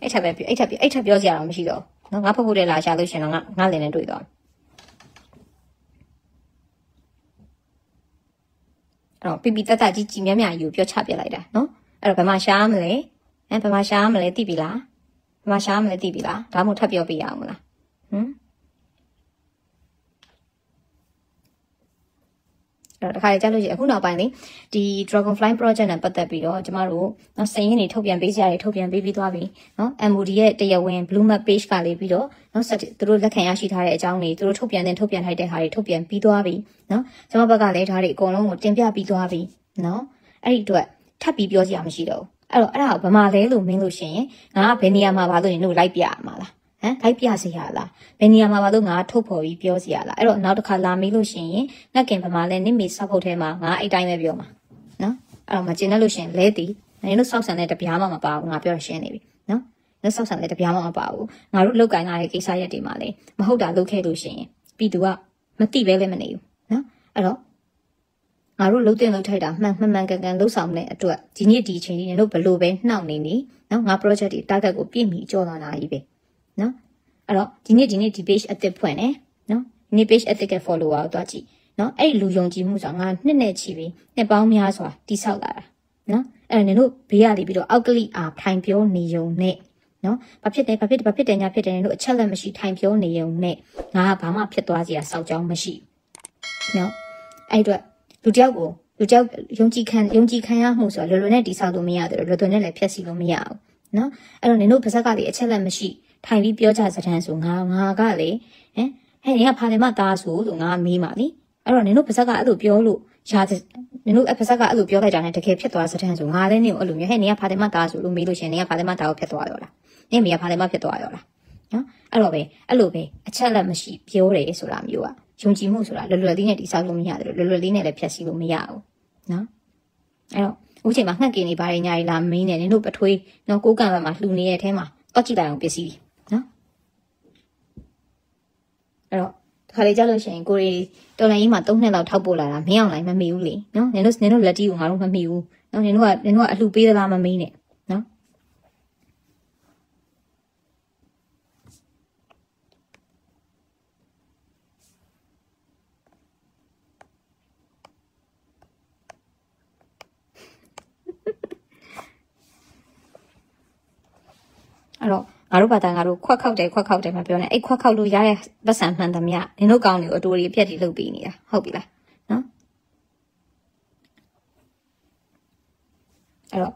အဲ့ထပ်ပဲအဲ့ထပ်အဲ့ထပ်ပြောစရာတော့မရှိတော့နော်ငါဖဖုတ်ထဲလာရှာလို့ရှင်တော့ငါငါလင်းနဲ့တွေ့သွားအဲ့တော့ပြပြတတ်တကြီးကြီးမြမြယူပြောချပြလိုက်တာနော်အဲ့တော့ဘယ်မှာရှားမလဲဟမ်ဘယ်မှာရှားမလဲသိပြီလားဘယ်မှာရှားမလဲသိပြီလားဒါမှမဟုတ်ထပ်ပြောပြရအောင်မလားဟမ် တော့တခါလေကြားလို့ရှိရင်အခုနောက်ပိုင်းလေဒီ Dragonfly project နဲ့ပတ်သက်ပြီးတော့ကျမတို့နော်စည်ရင်းတွေထုတ်ပြန်ပေးစရာတွေထုတ်ပြန်ပေးပြီးသွားပြီနော် MOD ရဲ့တရားဝင် Blue Map page ကလေးပြီးတော့နော်သူတို့လက်ခံရရှိထားတဲ့အကြောင်းတွေသူတို့ထုတ်ပြန်တဲ့ထုတ်ပြန်ထိုက်တဲ့ဟာတွေထုတ်ပြန်ပြီးသွားပြီနော်ကျမဘက်ကလည်းဒါတွေအကုန်လုံးကိုတင်ပြပြီးသွားပြီနော်အဲ့ဒီအတွက်ထပ်ပြီးပြောစရာမရှိတော့ဘူးအဲ့တော့အဲ့ဒါကဘာမှလဲလို့မင်းလို့ရှိရင်ငါကဘယ်နေရာမှာပါလို့ရင်တို့လိုက်ပြရမှာလားဟ မ်လိုက်ပြစီရလားဘယ်နေရာမှာပါလို့ငါထုတ်ဖော်ပြီးပြောစီရလားအဲ့တော့နောက်တစ်ခါလာမေးလို့ရှိရင်ငက်ကင်ဗမာလဲနိမေစောက်ဖို့ထဲမှာငါအဲ့တိုင်းပဲပြောမှာနော်အဲ့တော့မကျင်တတ်လို့ရှိရင်လဲတီနင်တို့စောက်ဆန်တဲ့တပြားမှမပါဘူးငါပြောရရှင်းနေပြီနော်လက်စောက်ဆန်တဲ့တပြားမှမပါဘူးငါတို့လောက်ကင်လာတဲ့ကိစ္စရက်တွေမှာလဲမဟုတ်တာလုပ်ခဲ့လို့ရှိရင်ပြည်သူကမတိပဲလည်းမနေဘူးနော်အဲ့တော့ငါတို့လှုပ်တင်လှုပ်ထိုက်တာမှန်မှန်မှန်ကန်ကန်လှုပ်ဆောင်တဲ့အတွက်ဒီနေ့ဒီအချိန်ကြီးတို့ဘလို့ပဲနှောက်နေနေနော်ငါ project တွေ target ကိုပြည့်မီကြော်လာတာကြီးပဲ နော်အဲ့တော့ဒီနေ့ဒီနေ့ဒီ page အသစ်ဖွင့်တယ်နော်ဒီနေ့ page အသစ်က follower ကိုတွားကြည့်နော်အဲ့ဒီလူယုံကြည်မှုဆိုတာငါနှစ်နဲ့ချီပြီးနှစ်ပေါင်းများစွာတိဆောက်လာတာနော်အဲ့တော့နင်တို့ဘေးရပြီးတော့အောက်ကလိအားထိုင်ပြောနေုံနဲ့နော်ဘာဖြစ်တယ်ဘာဖြစ်တယ်ဘာဖြစ်တယ်ညာဖြစ်တယ်နင်တို့အချက်လက်မရှိထိုင်ပြောနေုံနဲ့ငါကဘာမှဖြစ်သွားစရာစောက်ကြောင်းမရှိနော်အဲ့အတွက်လူတယောက်ကိုလူတယောက်ယုံကြည်ခံယုံကြည်ခံရမှုဆိုတာလွယ်လွယ်နဲ့တိဆောက်လို့မရတယ်လွယ်လွယ်နဲ့လည်းဖျက်ဆီးလို့မရဘူးနော်အဲ့တော့နင်တို့ပါဇက်ကလေအချက်လက်မရှိ ထိုင်ပြီးပြောကြစတဲ့ဆိုငါငါကလေဟမ်ဟဲ့နင်ကဖာတယ်မသားဆိုလို့ငါမေးပါလေအဲ့တော့နင်တို့ပါဇက်ကအဲ့လိုပြောလို့ရာနင်တို့ပါဇက်ကအဲ့လိုပြောလိုက်ကြတယ်တကယ်ဖြစ်သွားစတဲ့ဆိုငါလည်းနင်ကိုအဲ့လိုမျိုးဟဲ့နင်ကဖာတယ်မသားဆိုလို့မေးလို့ရှင်နင်ကဖာတယ်မသားကိုဖြစ်သွားရောလားနင်မေကဖာတယ်မဖြစ်သွားရောလားနော်အဲ့တော့ပဲအဲ့လိုပဲအချက်လက်မရှိပြောတယ်ဆိုတာမျိုးကယုံကြည်မှုဆိုတာလွယ်လွယ်လေးနဲ့တိဆောက်လို့မရတယ်လွယ်လွယ်လေးနဲ့လည်းဖြတ်စီလို့မရဘူးနော်အဲ့တော့အခုချိန်မှာငှက်กินနေပါရင်ညာရီလာမင်းနဲ့နင်တို့ပထွေးနော်ကိုးကံဘက်မှာလှူနေတဲ့အထဲမှာတော့ကြည့်လိုက်အောင်ပစ္စည်း အဲ့တော့ဒီခါလေးကြလို့ရှိရင်ကိုရီတော်လိုင်းကြီးမှာ၃နှစ်လောက်ထောက်ပို့လာတာမင်းအောင်လိုင်းမမေဘူးလေနော်နင်တို့နင်တို့လက်တီကိုငါတို့မမေဘူးနော်နင်တို့ကနင်တို့ကအလှူပေးသလားမမေးနဲ့နော်အဲ့တော့ ငါတို့ဘာသာငါတို့ခွက်ခောက်တယ်ခွက်ခောက်တယ်မပြောနဲ့အဲ့ခွက်ခောက်လို့ရတဲ့ပတ်စံမှန်သမျှနင်တို့ကောင်းတွေကိုအတူတူပြက်တီလုပ်ပြီးနေတာဟုတ်ပြီလားနော်အဲ့တော့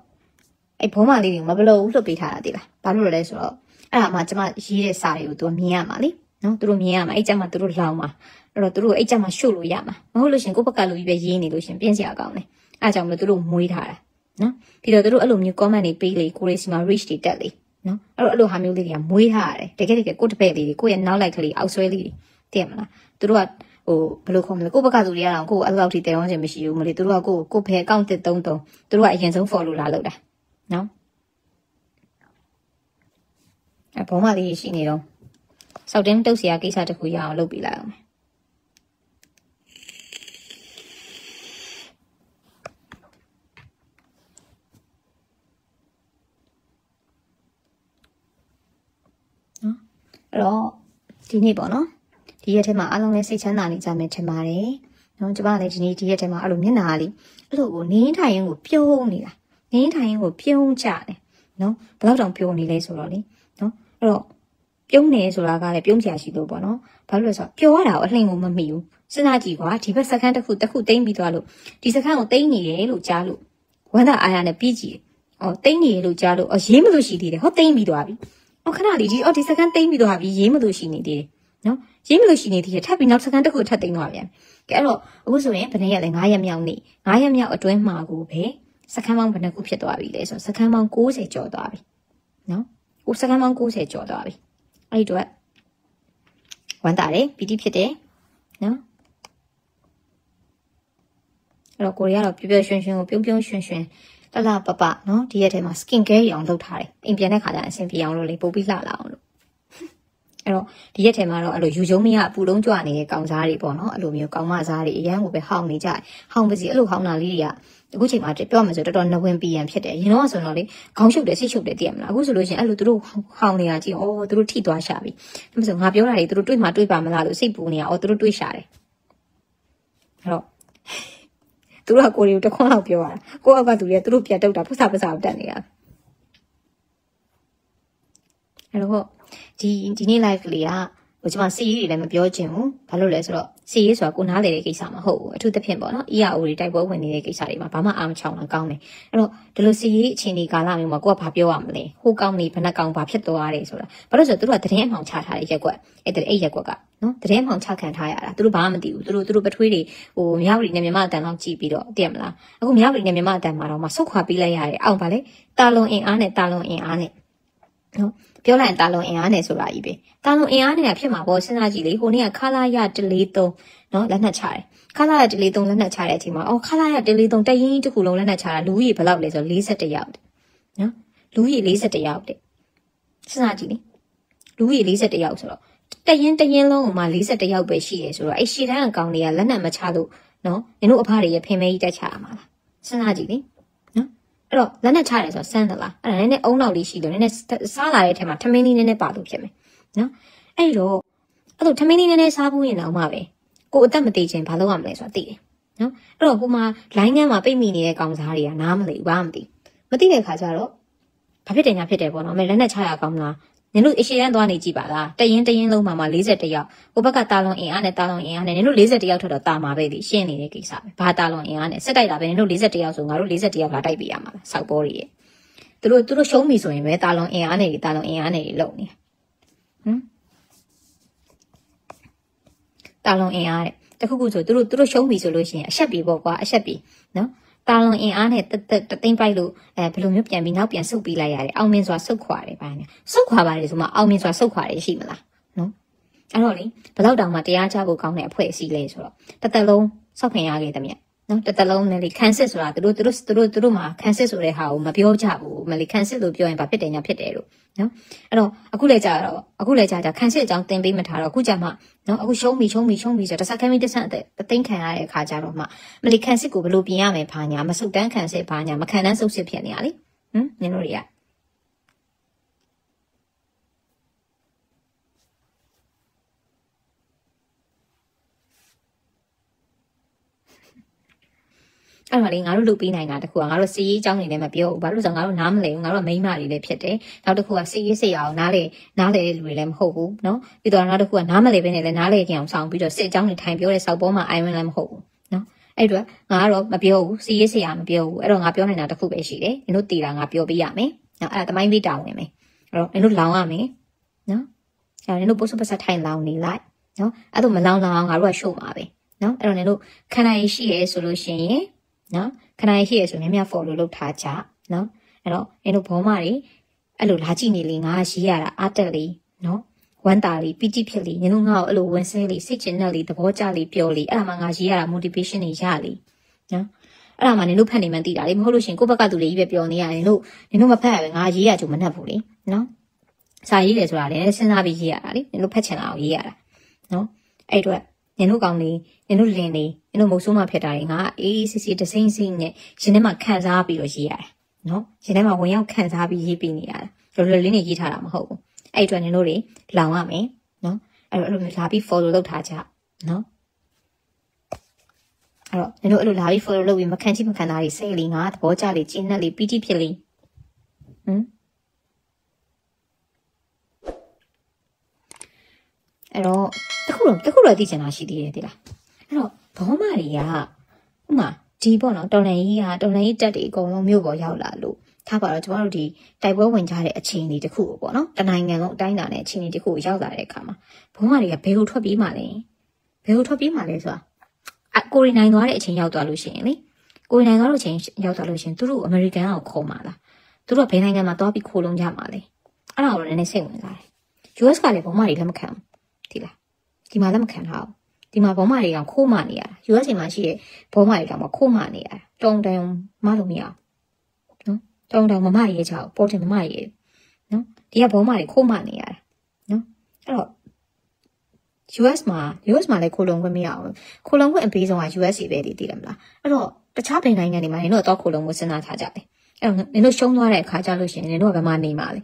အဲ့ဘုံမလေးတွေမဘလို့လွတ်ပေးထားတာတိလားဘာလို့လဲဆိုတော့အဲ့ဒါမှကျမရေးတဲ့စာတွေကိုသူကမြင်ရမှာလေနော်သူတို့မြင်ရမှာအဲ့ကြမှာသူတို့လောင်မှာအဲ့တော့သူတို့အဲ့ကြမှာရှုပ်လို့ရမှာမဟုတ်လို့ရှင်ကိုယ့်ဘက်ကလူကြီးပဲရေးနေလို့ရှင်ပြင်းစရာကောင်းတယ်အဲ့ကြောင့်မလို့သူတို့မွေးထားတာနော်ပြီးတော့သူတို့အဲ့လိုမျိုး comment တွေပေးလေကိုလေးစီမှာ reach တွေတက်လေ နော်အဲ့တော့အဲ့လိုဟာမျိုးလေးတွေကမွေးထားရတယ်တကယ်တကယ်ကိုယ့်တပည့်လေးတွေကိုယ့်ရဲ့နောက်လိုက်ကလေးအောက်ဆွဲလေးတွေသိရမလားသူတို့ကဟိုဘယ်လိုခေါ်မလဲကိုယ့်ဘက်ကသူတွေကတော့ကိုယ့်အဲ့လောက်ထိတဲဝန်းချင်မရှိဘူးမလေးသူတို့ကကိုယ့်ကိုယ့်ဖဲ account တစ်သုံးသုံးသူတို့ကအရင်ဆုံး follow လာလောက်တာနော်အပေါ်မှာလေးရှိနေတော့စောက်တင်းတုတ်စရာကိစ္စတခုရအောင်လုပ်ပြလိုက်အောင် အဲ့တော့ဒီနေ့ပေါ့နော်ဒီရက်ထဲမှာအားလုံးလည်းစိတ်ချမ်းသာနေကြမယ်ထင်ပါတယ်နော်ကျမလည်းဒီနေ့ဒီရက်ထဲမှာအဲ့လိုမျက်နှာလေးအဲ့လိုကိုနင်းထိုင်ရင်ကိုပြုံးနေတာနင်းထိုင်ရင်ကိုပြုံးကြတယ်နော်ဘယ်တော့တောင်ပြုံးနေလဲဆိုတော့လေနော်အဲ့တော့ပြုံးနေဆိုတာကလည်းပြုံးချရာရှိလို့ပေါ့နော်ဘာလို့လဲဆိုတော့ပျော်ရတာကိုအလှိမ်ကိုမမိဘူးစဉ်းစားကြည့်ကွာဒီဘက်စကန်တစ်ခုတစ်ခုတိမ့်ပြီးသွားလို့ဒီစကန်ကိုတိမ့်နေတယ်လို့ကြားလို့ဝမ်းသာအားရနဲ့ပြီးကြည့်အော်တိမ့်နေတယ်လို့ကြားလို့အော်ရေးမလို့ရှိသေးတယ်ဟောတိမ့်ပြီးသွားပြီ အော်ခဏလေးဒီအော်ဒီစကန်တိမ့်ပြီးသွားပြီရေးမလို့ရှိနေသေးတယ်နော်ရေးမလို့ရှိနေသေးတယ်ထပ်ပြီးနောက်စကန်တစ်ခုထပ်တိမ့်သွားပြန်ကဲအဲ့တော့အခုဆိုရင်ဘယ်နှစ်ရက်လဲ9ရက်မြောက်နေ့9ရက်မြောက်အတွင်းမှာကိုပဲစကန်ပေါင်းဘယ်နှခုဖြစ်သွားပြီလဲဆိုတော့စကန်ပေါင်း60ကျော်သွားပြီနော်ကိုစကန်ပေါင်း60ကျော်သွားပြီအဲ့ဒီတော့ဝမ်းသာတယ်ပီတိဖြစ်တယ်နော်အဲ့တော့ကိုရီးယားတော့ပျော်ပျော်ရွှင်ရွှင်ကိုပြုံးပြုံးရွှင်ရွှင် လှလှပပနော်ဒီရက်ထဲမှာ skin care ရအောင်လုပ်ထားတယ်အိမ်ပြန်တဲ့ခါကျရင်အဆင်ပြေအောင်လို့လေပို့ပြီးလှလာအောင်လို့အဲ့တော့ဒီရက်ထဲမှာတော့အဲ့လိုယူကျုံမရအပူလုံးကြွနေတဲ့ကောင်စားတွေပေါ့နော်အဲ့လိုမျိုးကောင်မစားတွေအရန်ကိုပဲဟောင်းနေကြဟောင်းပါစီအဲ့လိုဟောင်းတာလေးတွေကအခုချိန်မှာပြောမှဆိုတော်တော်နဝင်ပီရန်ဖြစ်တယ်ရင်တော့ဆိုတော့လေခေါင်းရှုပ်တယ်စိတ်ရှုပ်တယ်တည်ရမလားအခုဆိုလို့ရှိရင်အဲ့လိုသူတို့ဟောင်းနေတာကြည့်အော်သူတို့ထိသွားရှာပြီဒါမှမဟုတ်ငါပြောတာတွေသူတို့တွေးမှတွေးပါမလားလို့စိတ်ပူနေတာအော်သူတို့တွေးရှာတယ်အဲ့တော့ သူတို့ကကိုရီကိုတခွန်းလောက်ပြောရတာကိုအောက်ကသူတွေကသူတို့ပြန်တုတ်တာဖုဆာဖုဆာတက်နေတာအဲ့တော့ဒီဒီနေ့ live ကလေးကဟိုကျွန်မစီရေးတွေလည်းမပြောချင်ဘူးဘာလို့လဲဆိုတော့စီရေးဆိုတာကိုနားလေတဲ့ကိစ္စမဟုတ်ဘူးအထူးသဖြင့်ပေါ့နော် ERO တွေတိုက်ပွဲဝင်နေတဲ့ကိစ္စတွေမှာဘာမှအားမချောင်းတော့ကောင်းတယ်အဲ့တော့ဒီလိုစီရေးအချိန်ဒီကာလမျိုးမှာကိုကဘာပြောရမလဲဟိုကောင်းနေဘယ်နှကောင်ဘာဖြစ်သွားတယ်ဆိုတာဘာလို့ဆိုတော့သူတို့ကသတင်းအမှောင်ချထားတဲ့ရက်ကွက်အဲ့တဲ့အဲ့ရက်ကွက်က နော်သတင်းအမှောင်ချခံထားရတာသူတို့ဘာမှမသိဘူးသူတို့သူတို့ပထွေးတွေဟိုမြောက်ရီနဲ့မြမအတန်လောက်ကြည့်ပြီးတော့တည်မလားအခုမြောက်ရီနဲ့မြမအတန်မှာတော့မှဆုတ်ခွာပေးလိုက်ရတယ်အောင်ပါလေတာလွန်အင်အားနဲ့တာလွန်အင်အားနဲ့နော်ပြောလိုက်ရင်တာလုံအင်အားနဲ့ဆိုတာကြီးပဲတာလုံအင်အားနဲ့ဖြစ်မှာပေါ့စဉ်းစားကြည့်လေဟိုနေ့ကခလာရ143နော်လက်နက်ချတယ်ခလာရ143လက်နက်ချတဲ့အချိန်မှာအော်ခလာရ143တရင်တစ်ခုလုံးလက်နက်ချတာလူကြီးဘယ်လောက်လဲဆို41ယောက်တဲ့နော်လူကြီး41ယောက်တဲ့စဉ်းစားကြည့်လေလူကြီး41ယောက်ဆိုတော့ တရင်တရင်လုံးကမှ41ယောက်ပဲရှိတယ်ဆိုတော့အဲ့ရှီတန်းအကောင်တွေကလက်နက်မချလို့နော်နင်တို့အဖတွေရဖင်မဲကြီးတက်ချရမှာလားစဉ်းစားကြည့်လေအဲ့တော့လက်နဲ့ချတယ်ဆိုတော့စမ်းသလားအဲ့ဒါနည်းနည်းအုံနောက်လေးရှိလို့နည်းနည်းစားလာတဲ့ထဲမှာထမင်းလေးနည်းနည်းပါလို့ဖြစ်မယ်နော်အဲ့တော့အဲ့လိုထမင်းလေးနည်းနည်းစားဖို့ရင်တော့မှပဲကိုအသက်မသေးခြင်းဘာလုပ်ရမလဲဆိုတာသိတယ်နော်အဲ့တော့ဟိုမှာလိုင်းကန်းမှာပိတ်မိနေတဲ့ကောင်စားတွေကနားမလီဘူးဘာမှမသိမသိတဲ့ခါကျတော့ဘာဖြစ်တယ်ညာဖြစ်တယ်ပေါ့နော်မဲလက်နဲ့ချရကောင်းလား နင်တို့အရှိရန်သွားနေကြည့်ပါလားတရင်တရင်လုံးမှာမှ41ယောက်ဟိုဘက်ကတာလွန်အင်အားနဲ့တာလွန်အင်အားနဲ့နင်တို့41ယောက်ထက်တော့တာမှာပဲဒီရှင်းနေတဲ့ကိစ္စပဲဘာတာလွန်အင်အားနဲ့စက်တိုက်တာပဲနင်တို့41ယောက်ဆိုငါတို့41ယောက်လာတိုက်ပေးရမှာလားစောက်ပေါ်ကြီးရဲ့သူတို့သူတို့ရှုံးပြီဆိုရင်ပဲတာလွန်အင်အားနဲ့တာလွန်အင်အားနဲ့လုံနေဟမ်တာလွန်အင်အားတဲ့တခုခုဆိုသူတို့သူတို့ရှုံးပြီဆိုလို့ရှိရင်အဆက်ပြီပေါ့ကွာအဆက်ပြီနော် တာလွန်အင်အားနဲ့တတသိမ့်ပိုက်လို့အဲဘယ်လိုမျိုးပြန်ပြီးနောက်ပြန်ဆုတ်ပြီးလိုက်ရတယ်အောင်မြင်စွာဆုတ်ခွာတယ်ဗျာဆုတ်ခွာပါတယ်ဆိုမှအောင်မြင်စွာဆုတ်ခွာတယ်ရှိမလားနော်အဲ့တော့လေဘယ်တော့တောင်မှတရားချဖို့ကောင်းတဲ့အဖွဲ့အစည်းလဲဆိုတော့တသက်လုံးစောက်ခင်ရခဲ့တဲ့မြတ် နော်တသက်လုံးနဲ့လေခန်းစစ်ဆိုတာသူတို့သူတို့သူတို့သူတို့မှာခန်းစစ်ဆိုတဲ့ဟာကိုမပြောကြဘူးမလေခန်းစစ်လို့ပြောရင်ဘာဖြစ်တယ်ညာဖြစ်တယ်လို့နော်အဲ့တော့အခုလည်းကြာတော့အခုလည်းကြာကြာခန်းစစ်အကြောင်းသင်ပေးမထားတော့အခုကြာမှနော်အခုရှုံးပြီရှုံးပြီရှုံးပြီဆိုတော့တစ်ဆက်ခမ်းပြီးတစ်ဆက်အသက်သိမ့်ခံရတဲ့အခါကျတော့မှမလေခန်းစစ်ကိုဘယ်လိုပြင်ရမယ်ဘာညာမဆုတ်တန်းခန်းစစ်ဘာညာမခံတန်းဆုတ်စစ်ဖြစ်နေရလေဟမ်ညတို့တွေက အဲ့တော့လေငါတို့လုပ်ပေးနိုင်တာတခုကငါတို့စီရေးအကြောင်းတွေလည်းမပြောဘူးဘာလို့လဲဆိုတော့ငါတို့နားမလည်ဘူးငါတို့ကမိန်းမတွေလည်းဖြစ်တယ်နောက်တစ်ခုကစီရေးစိတ်အောင်နားလေနားလေတဲ့လူတွေလည်းမဟုတ်ဘူးနော်ပြီးတော့နောက်တစ်ခုကနားမလည်ဘဲနဲ့လည်းနားလေကြအောင်ဆောင်ပြီးတော့စစ်အကြောင်းတွေထိုင်ပြောတဲ့စောက်ပေါ်မှာအိုင်ဝင်လည်းမဟုတ်ဘူးနော်အဲ့တော့ငါကတော့မပြောဘူးစီရေးစိတ်အောင်မပြောဘူးအဲ့တော့ငါပြောနေတာတခုပဲရှိတယ်နင်တို့တည်တာငါပြောပေးရမယ်နော်အဲ့ဒါတမိုင်းပေးတောင်းနေမယ်အဲ့တော့နင်တို့လောင်ရမယ်နော်အဲ့တော့နင်တို့ပို့စပတ်ဆက်ထိုင်လောင်နေလိုက်နော်အဲ့တော့မလောင်လောင်အောင်ငါတို့ကရှို့မှာပဲနော်အဲ့တော့နင်တို့ခန္ဓာရည်ရှိရဲဆိုလို့ရှိရင် နော်ခဏရှိရဆိုများများ follow လုပ်ထားကြနော်အဲ့တော့အဲ့လိုဘောမတွေအဲ့လိုလာကြည့်နေလေငါရှိရတာအားတက်လေနော်ဝမ်းတာလေးပီတိဖြစ်လေညလုံးငါ့ကိုအဲ့လိုဝင်ဆဲလေးစိတ်ချနဲ့လေးသဘောကျလေးပျော်လေးအဲ့ဒါမှငါရှိရတာ motivation တွေရလေနော်အဲ့ဒါမှနင်တို့ဖတ်နေမှသိတာလေမဟုတ်လို့ရှင်ကိုယ့်ဘက်ကသူလေးကြီးပဲပျော်နေရတယ်နင်တို့နင်တို့မဖတ်ရပဲငါရေးရကြုံမနှက်ဘူးလေနော်စာရေးတယ်ဆိုတာလည်းစဉ်းစားပြီးရေးရတာလေနင်တို့ဖတ်ချင်တာကိုရေးရတာနော်အဲ့တော့ နင်တို့ကောင်းလေးနင်တို့လင်းလေးနင်တို့မုတ်ဆိုးမှဖြစ်တာတွေငါအေးစစ်စစ်တစိမ့်စိမ့်နဲ့ရှင်ထဲမှာခံစားပြီးတော့ရေးရတယ်နော်ရှင်ထဲမှာဝင်ရောက်ခံစားပြီးရေးပြီးနေရတာလောလောလေးနဲ့ရေးထားတာမဟုတ်ဘူးအဲ့အတွက်နင်တို့တွေလောင်ရမယ်နော်အဲ့တော့အဲ့လိုမျိုးလာပြီး follow လုပ်ထားကြနော်အဲ့တော့နင်တို့အဲ့လိုလာပြီး follow လုပ်ပြီးမခံချိမခံတာတွေစိတ်လေးငါသဘောကျလေးကျင်းနဲ့လေးပီတိဖြစ်လေးဟမ် အဲ့တော့တခုတော့တခုတော့သိချင်တာရှိသေးတယ်ဒီလားအဲ့တော့ဘောမတွေကဥမာဒီပေါ့နော်တော်လန်ကြီးကတော်လန်ကြီးတက်တွေအကုန်လုံးမြို့ပေါ်ရောက်လာလို့ထားပါတော့ကျမတို့ဒီတိုက်ပွဲဝင်ကြတဲ့အချိန်တွေတခုပေါ့နော်တနိုင်ငံလုံးအတိုင်းအတာနဲ့အချိန်တွေတခုရောက်လာတဲ့အခါမှာဘောမတွေကဘယ်လိုထွက်ပြေးမှလဲဘယ်လိုထွက်ပြေးမှလဲဆိုတာအကိုရီနိုင်သွားတဲ့အချိန်ရောက်သွားလို့ရှိရင်လေကိုရီနိုင်သွားလို့ချိန်ရောက်သွားလို့ရှိရင်သူတို့အမေရိကန်ကိုခေါ်มาလားသူတို့ကဘယ်နိုင်ငံမှာသွားပြီးခိုးလုံးကြမှာလဲအဲ့ဒါကိုလည်းနည်းနည်းစိတ်ဝင်စားတယ် US ကလည်းဘောမတွေလက်မခံဘူး ဒီလားဒီမှာလက်မခံထားဘူးဒီမှာဘောမတွေကခိုးမှနေရတာ US မှာရှိတဲ့ဘောမတွေကမှခိုးမှနေရတာတုံတန်မလို့မရနော်တုံတန်မမရဲချောက်ပေါ်တင်မမရဲနော်ဒီကဘောမတွေခိုးမှနေရတာနော်အဲ့တော့ US မှာ US မှာလည်းခိုးလုံခွင့်မရအောင်ခိုးလုံခွင့်အပေးဆုံးက US ပဲတည်တည်တယ်မလားအဲ့တော့တခြားပြည်နိုင်ငံတွေမှာနင်တို့တော့ခိုးလုံခွင့်စဉ်းစားထားကြတယ်အဲ့တော့နင်တို့ရှုံးသွားတဲ့အခါကျလို့ရှိရင်နင်တို့ကဘယ်မှာနေမှာလဲ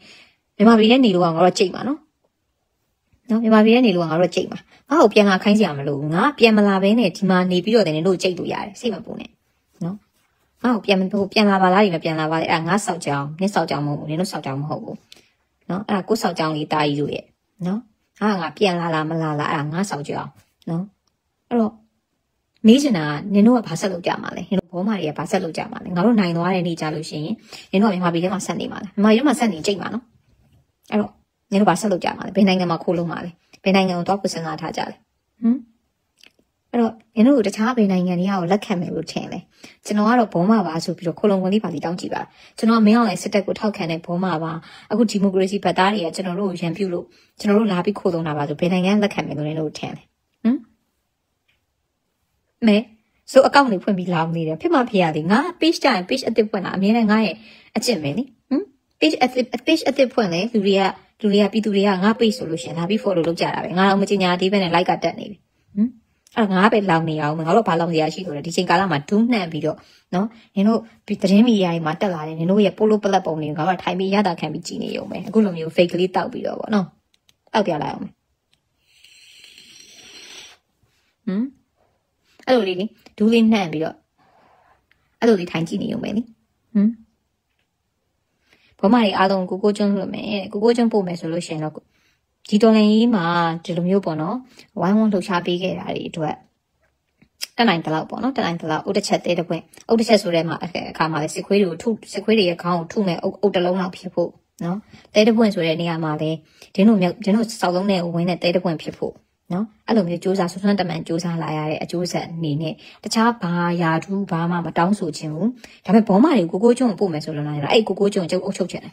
မြန်မာပြည်နဲ့နေလို့ကငါတို့ကြိတ်မှာနော် နော်မြန်မာပြည်ကနေလို့ငါတို့ကြိတ်မှာငါ့ကိုပြန်လာခိုင်းစရာမလိုဘူးငါပြန်မလာဘဲနဲ့ဒီမှာနေပြီးတော့တင်တို့ကြိတ်လို့ရတယ်စိတ်မပူနဲ့နော်ငါ့ကိုပြန်ဟိုပြန်လာပါလားဒီမပြန်လာပါလေအဲ့ငါစောက်ကြောင်နင်းစောက်ကြောင်မဟုတ်ဘူးနင်းတို့စောက်ကြောင်မဟုတ်ဘူးနော်အဲ့ဒါကိုစောက်ကြောင်လေးတာကြီးတို့ရဲ့နော်ဟာငါပြန်လာလားမလာလားအဲ့ဒါငါစောက်ကြောင်နော်အဲ့တော့မေးချင်တာကနင်တို့ကဘာဆက်လုပ်ကြမှာလဲနင်တို့ဘောမာတွေကဘာဆက်လုပ်ကြမှာလဲငါတို့နိုင်သွားတဲ့နေ့ကြလို့ရှိရင်နင်တို့ကမြန်မာပြည်ထဲမှာဆက်နေမှာလားမြန်မာပြည်ထဲမှာဆက်နေကြိတ်မှာနော်အဲ့တော့ နင်တို့ဘာဆက်လုပ်ကြမှာလဲဘယ်နိုင်ငံမှာခိုးလုံးမှာလဲဘယ်နိုင်ငံကိုတော့ကိုစဉ်းစားထားကြလဲဟမ်အဲ့တော့နင်တို့တခြားဘယ်နိုင်ငံတွေကကိုလက်ခံမယ်လို့ထင်လဲကျွန်တော်ကတော့ဘုံမပါဆိုပြီးတော့ခိုးလုံးဝင်လေးပါစီတောင်းကြည့်ပါကျွန်တော်မင်းအောင်လည်းစစ်တပ်ကိုထောက်ခံတဲ့ဘုံမပါအခုဒီမိုကရေစီဘက်သားတွေကကျွန်တော်တို့ကိုရန်ပြုလို့ကျွန်တော်တို့လာပြီးခိုးလုံးတာပါဆိုဘယ်နိုင်ငံလက်ခံမယ်လို့နင်တို့ထင်လဲဟမ်မဲဆိုအကောင့်လေးဖွင့်ပြီးလာမနေတယ်ဖြစ်မဖြစ်ရသေးငါ page တိုင်း page အသစ်ဖွင့်တာအမြဲတမ်းငါရဲ့အကျင့်ပဲလေဟမ် page အသစ် page အသစ်ဖွင့်လေလူတွေကလူတွေကပြည်သူတွေကငါ page ဆိုလို့ရှိရင်လာပြီး follow လုပ်ကြတာပဲငါတော့မကြညာသေးပဲနဲ့ like ကတက်နေပြီဟမ်အဲ့ငါပဲလောင်နေအောင်ငါတို့ဘာလောင်နေရရှိလို့လဲဒီချိန်ကာလမှာဒူးနှံ့ပြီးတော့နော်နင်တို့သတင်းမီဒီယာတွေမှာတက်လာတယ်နင်တို့ရဲ့ပိုလိုပလက်ပုံတွေငါကထိုင်ပြီးရတာခံပြီးကြည်နေရုံပဲအခုလိုမျိုး fake လေးတောက်ပြီးတော့ဗောနော်တောက်ပြလိုက်အောင်ဟမ်အဲ့လိုလေးဒူးလေးနှံ့ပြီးတော့အဲ့လိုလေးထိုင်ကြည့်နေရုံပဲလေဟမ် ဘမတွေအားလုံးကိုကိုကျွန်းလို့မယ်ကိုကိုကျွန်းပို့မယ်ဆိုလို့ရှိရင်တော့ဒီတော်လန်ကြီးမှာဒီလိုမျိုးပေါ့နော်ဝိုင်းဝန်းလှုပ်ရှားပေးခဲ့တာတွေအတွက်တက်နိုင်တလောက်ပေါ့နော်တက်နိုင်တလောက်အုတ်တစ်ချက်သေးတဲ့ပွင့်အုတ်တစ်ချက်ဆိုတဲ့မှာအခါမှာလေစစ်ခွေးတွေကိုထုစစ်ခွေးတွေရဲ့ခေါင်းကိုထုမဲ့အုတ်တလုံးလောက်ဖြစ်ဖို့နော်တဲတဲ့ပွင့်ဆိုတဲ့နေရာမှာလေဒင်းတို့မြောက်ဒင်းတို့စောက်လုံးနဲ့ဝင်းတဲ့တဲတဲ့ပွင့်ဖြစ်ဖို့ နော်အဲ့လိုမျိုးစူးစမ်းဆွဆွမ်းတမန်စူးစမ်းလာရတဲ့အကျိုးဆက်အနေနဲ့တခြားဘာယာထူးဘာမှမတောင်းဆိုခြင်းဘူးဒါပေမဲ့ဘောမတွေကိုကိုကျုံပို့မယ်ဆိုလို့လာရတာအဲ့ကိုကိုကျုံကျုပ်အုပ်ချုပ်ချင်တယ်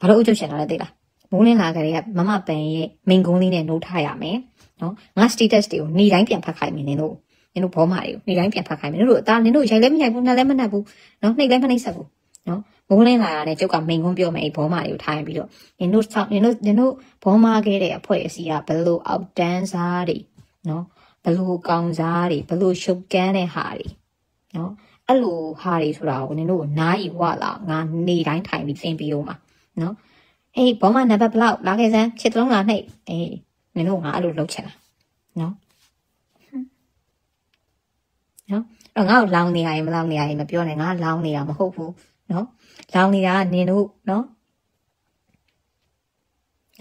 ဘာလို့အုပ်ချုပ်ချင်တာလဲသိလားမိုးလင်းလာကြတဲ့မမပန်ရဲ့မိန်ကုန်းလေးနဲ့နှုတ်ထားရမယ်နော်ငါ status တွေကိုနေ့တိုင်းပြန်ဖတ်ခိုင်းမယ်နင်တို့နင်တို့ဘောမတွေကိုနေ့တိုင်းပြန်ဖတ်ခိုင်းမယ်နင်တို့အသားနင်တို့ရိုက်လည်းမရိုက်ဘူးနှက်လည်းမနှက်ဘူးနော်နှိပ်လည်းမနှိပ်ဆက်ဘူးနော် မိုးလင်းလာတဲ့ကျုပ်ကမိန်ကုန်းပြောမယ်အဲ့ဘောမတွေကိုထားရင်ပြီးတော့နင်တို့ဆောက်နင်တို့နင်တို့ဘောမခဲ့တဲ့အဖွဲ့အစည်းကဘယ်လိုအောက်တန်းစားတွေနော်ဘယ်လိုကောင်စားတွေဘယ်လိုရှုပ်ကန်းတဲ့ဟာတွေနော်အဲ့လိုဟာတွေဆိုတာကိုနင်တို့နားရီဝလာငါနေတိုင်းထိုင်ပြီးသင်ပြီးတော့မှာနော်အေးဘောမနံပါတ်ဘလောက်လာခဲ့စမ်းချစ်တုံးလာနှိပ်အေးနင်တို့ငါအဲ့လိုလုပ်ချင်တာနော်နော်အဲ့အဲ့ငါ့ကိုလောင်နေရရင်မလောင်နေရရင်မပြောနဲ့ငါလောင်နေတာမဟုတ်ဘူးနော် လောင်နေတာကနင်တို့နော်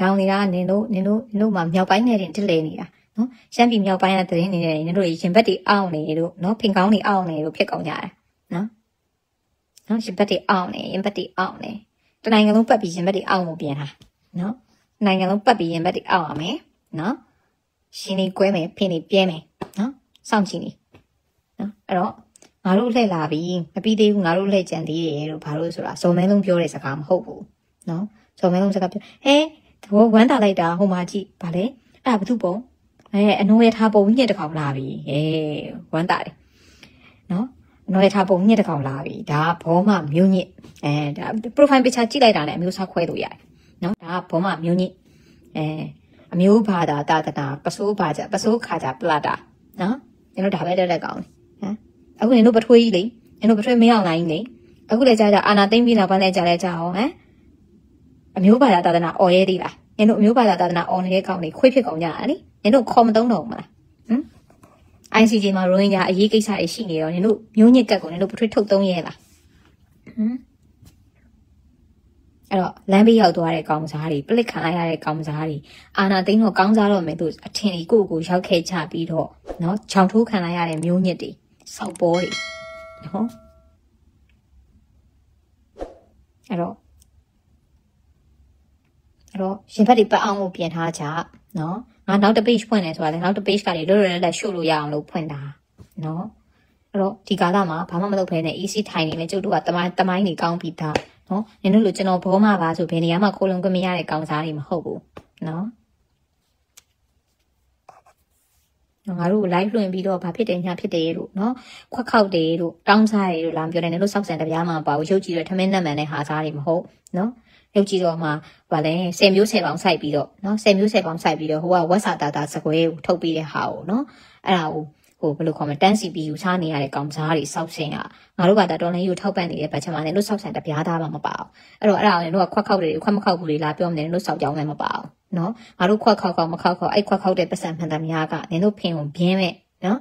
လောင်နေတာကနင်တို့နင်တို့နင်တို့မှမြောက်ပိုင်းနဲ့တင်တစ်လေနေတာနော်ရှမ်းပြည်မြောက်ပိုင်းကသတင်းနေတယ်နင်တို့ရင်ဘက်တွေအောင့်နေတို့နော်ဖင်ကောင်းတွေအောင့်နေတို့ဖြစ်ကုန်ကြတယ်နော်နော်ရင်ဘက်တွေအောင့်နေရင်ဘက်တွေအောင့်နေတနိုင်ငံလုံးပတ်ပြီးရင်ဘက်တွေအောင့်ဖို့ပြင်တာနော်နိုင်ငံလုံးပတ်ပြီးရင်ဘက်တွေအောင့်ရမယ်နော်ရှင်နေကွဲမယ်ဖင်နေပြဲမယ်နော်စောင့်ကြည့်နေနော်အဲ့တော့ ငါတို့လှည့်လာပြီမပြီးသေးဘူးငါတို့လှည့်ကြံသေးတယ်လို့ဘာလို့ဆိုတာစုံမဲလုံးပြောတဲ့စကားမဟုတ်ဘူးနော်စုံမဲလုံးစကားပြောဟဲသဘောဝမ်းတာလိုက်တာဟိုမှာကြည့်ဗာလေအဲ့ဒါဘာသူပုံအဲအနိုးရထားပုံကြီးနဲ့တကောင်လာပြီဟဲဝမ်းတာတယ်နော်အနိုးရထားပုံကြီးနဲ့တကောင်လာပြီဒါဘောမမျိုးညစ်အဲဒါ profile picture ကြည့်လိုက်တာလည်းအမျိုးအစားခွဲလို့ရတယ်နော်ဒါဘောမမျိုးညစ်အဲအမျိုးဘာသာတာတနာပစိုးဘာကြပစိုးခါကြပလာတာနော်ကျွန်တော်ဒါပဲတက်လက်ကောင်းတယ်ဟမ် အခုနေတို့ပထွေးကြီးလေနေတို့ပထွေးမရောက်နိုင်လေအခုလည်းကြာကြာအာနာသိမ့်ပြီးနောက်ပိုင်းလည်းကြာလဲကြာအောင်ဟမ်အမျိုးဘာသာတာတနာအော်ရဲသေးလားနေတို့အမျိုးဘာသာတာတနာအော်နေတဲ့ကောင်တွေခွေးဖြစ်ကုန်ကြတာလေနေတို့ခေါ်မသုံးတော့ဘူးမလားဟမ် ICJ မှာရိုဟင်ဂျာအရေးကိစ္စတွေရှိနေတော့နေတို့မျိုးညစ်ကတ်ကိုနေတို့ပထွေးထုတ်သုံးရဲလားဟမ်အဲ့တော့လမ်းဘေးရောက်သွားတဲ့ကောင်စားတွေပလစ်ခံလိုက်ရတဲ့ကောင်စားတွေအာနာသိန်းတော့ကောင်းစားတော့မယ်သူအထင်ကြီးကိုကိုရောက်ခဲ့ချပြီးတော့เนาะခြောင်ထိုးခံလိုက်ရတဲ့မျိုးညစ်တွေ စောက်ပေါ်တွေနော်အဲ့တော့အဲ့တော့ရှင်ဘက်တွေပတ်အောင်ကိုပြင်ထားကြနော်ငါနောက်တစ် page ဖွင့်နေဆိုတာလေနောက်တစ် page ကလေလွတ်လွတ်လပ်လပ်ရှုလို့ရအောင်လို့ဖွင့်တာနော်အဲ့တော့ဒီကာလမှာဘာမှမလုပ်ဖဲနဲ့ easy ထိုင်နေမယ်ကျုပ်တို့ကတမိုင်းတမိုင်းနေကောင်းပြီးသားနော်နင်တို့လိုကျွန်တော်ဘောမှာပါဆိုဘယ်နေရာမှာခိုးလုံခွင့်မရတဲ့ကောင်းစားတွေမဟုတ်ဘူးနော် ငါတို့ live လွှင့်ပြီးတော့ဘာဖြစ်တယ်ညာဖြစ်တယ်လို့နော်ခွက်ခောက်တယ်လို့တောင်းစားတယ်လို့လာပြောတယ်နင်တို့စောက်စံတပြားမှပါဘူးရုပ်ကြည့်တော့ထမင်းနတ်မှန်တဲ့ဟာစားတွေမဟုတ်နော်ရုပ်ကြည့်တော့မှဗာလဲ10မျိုး10ပေါင်းစိုက်ပြီးတော့နော်10မျိုး10ပေါင်းစိုက်ပြီးတော့ဟိုကဝက်စာတာတာစကွဲကိုထုတ်ပြီးတဲ့ဟာကိုနော်အဲ့ဒါကိုဟိုဘယ်လိုခေါ်မလဲတန်းစီပြီးယူစားနေရတဲ့ကောင်စားတွေစောက်စင်ကငါတို့ကဒါတော်လိုင်းယူထောက်ပံ့နေတဲ့ဘက်ချက်မှာလည်းတို့စောက်စံတပြားသားမှမပါဘူးအဲ့တော့အဲ့ဒါကိုလည်းတို့ကခွက်ခောက်တွေခွက်မခောက်ဘူးလေလာပြောမနေတို့စောက်ကြောင်းလည်းမပါဘူး နော်ငါတို့ခွက်ခောက်ခောက်မခောက်ခောက်အဲ့ခွက်ခောက်တဲ့ပတ်စံမှန်သမျှကနင်တို့ဖင်ကိုဘင်းမဲ့နော်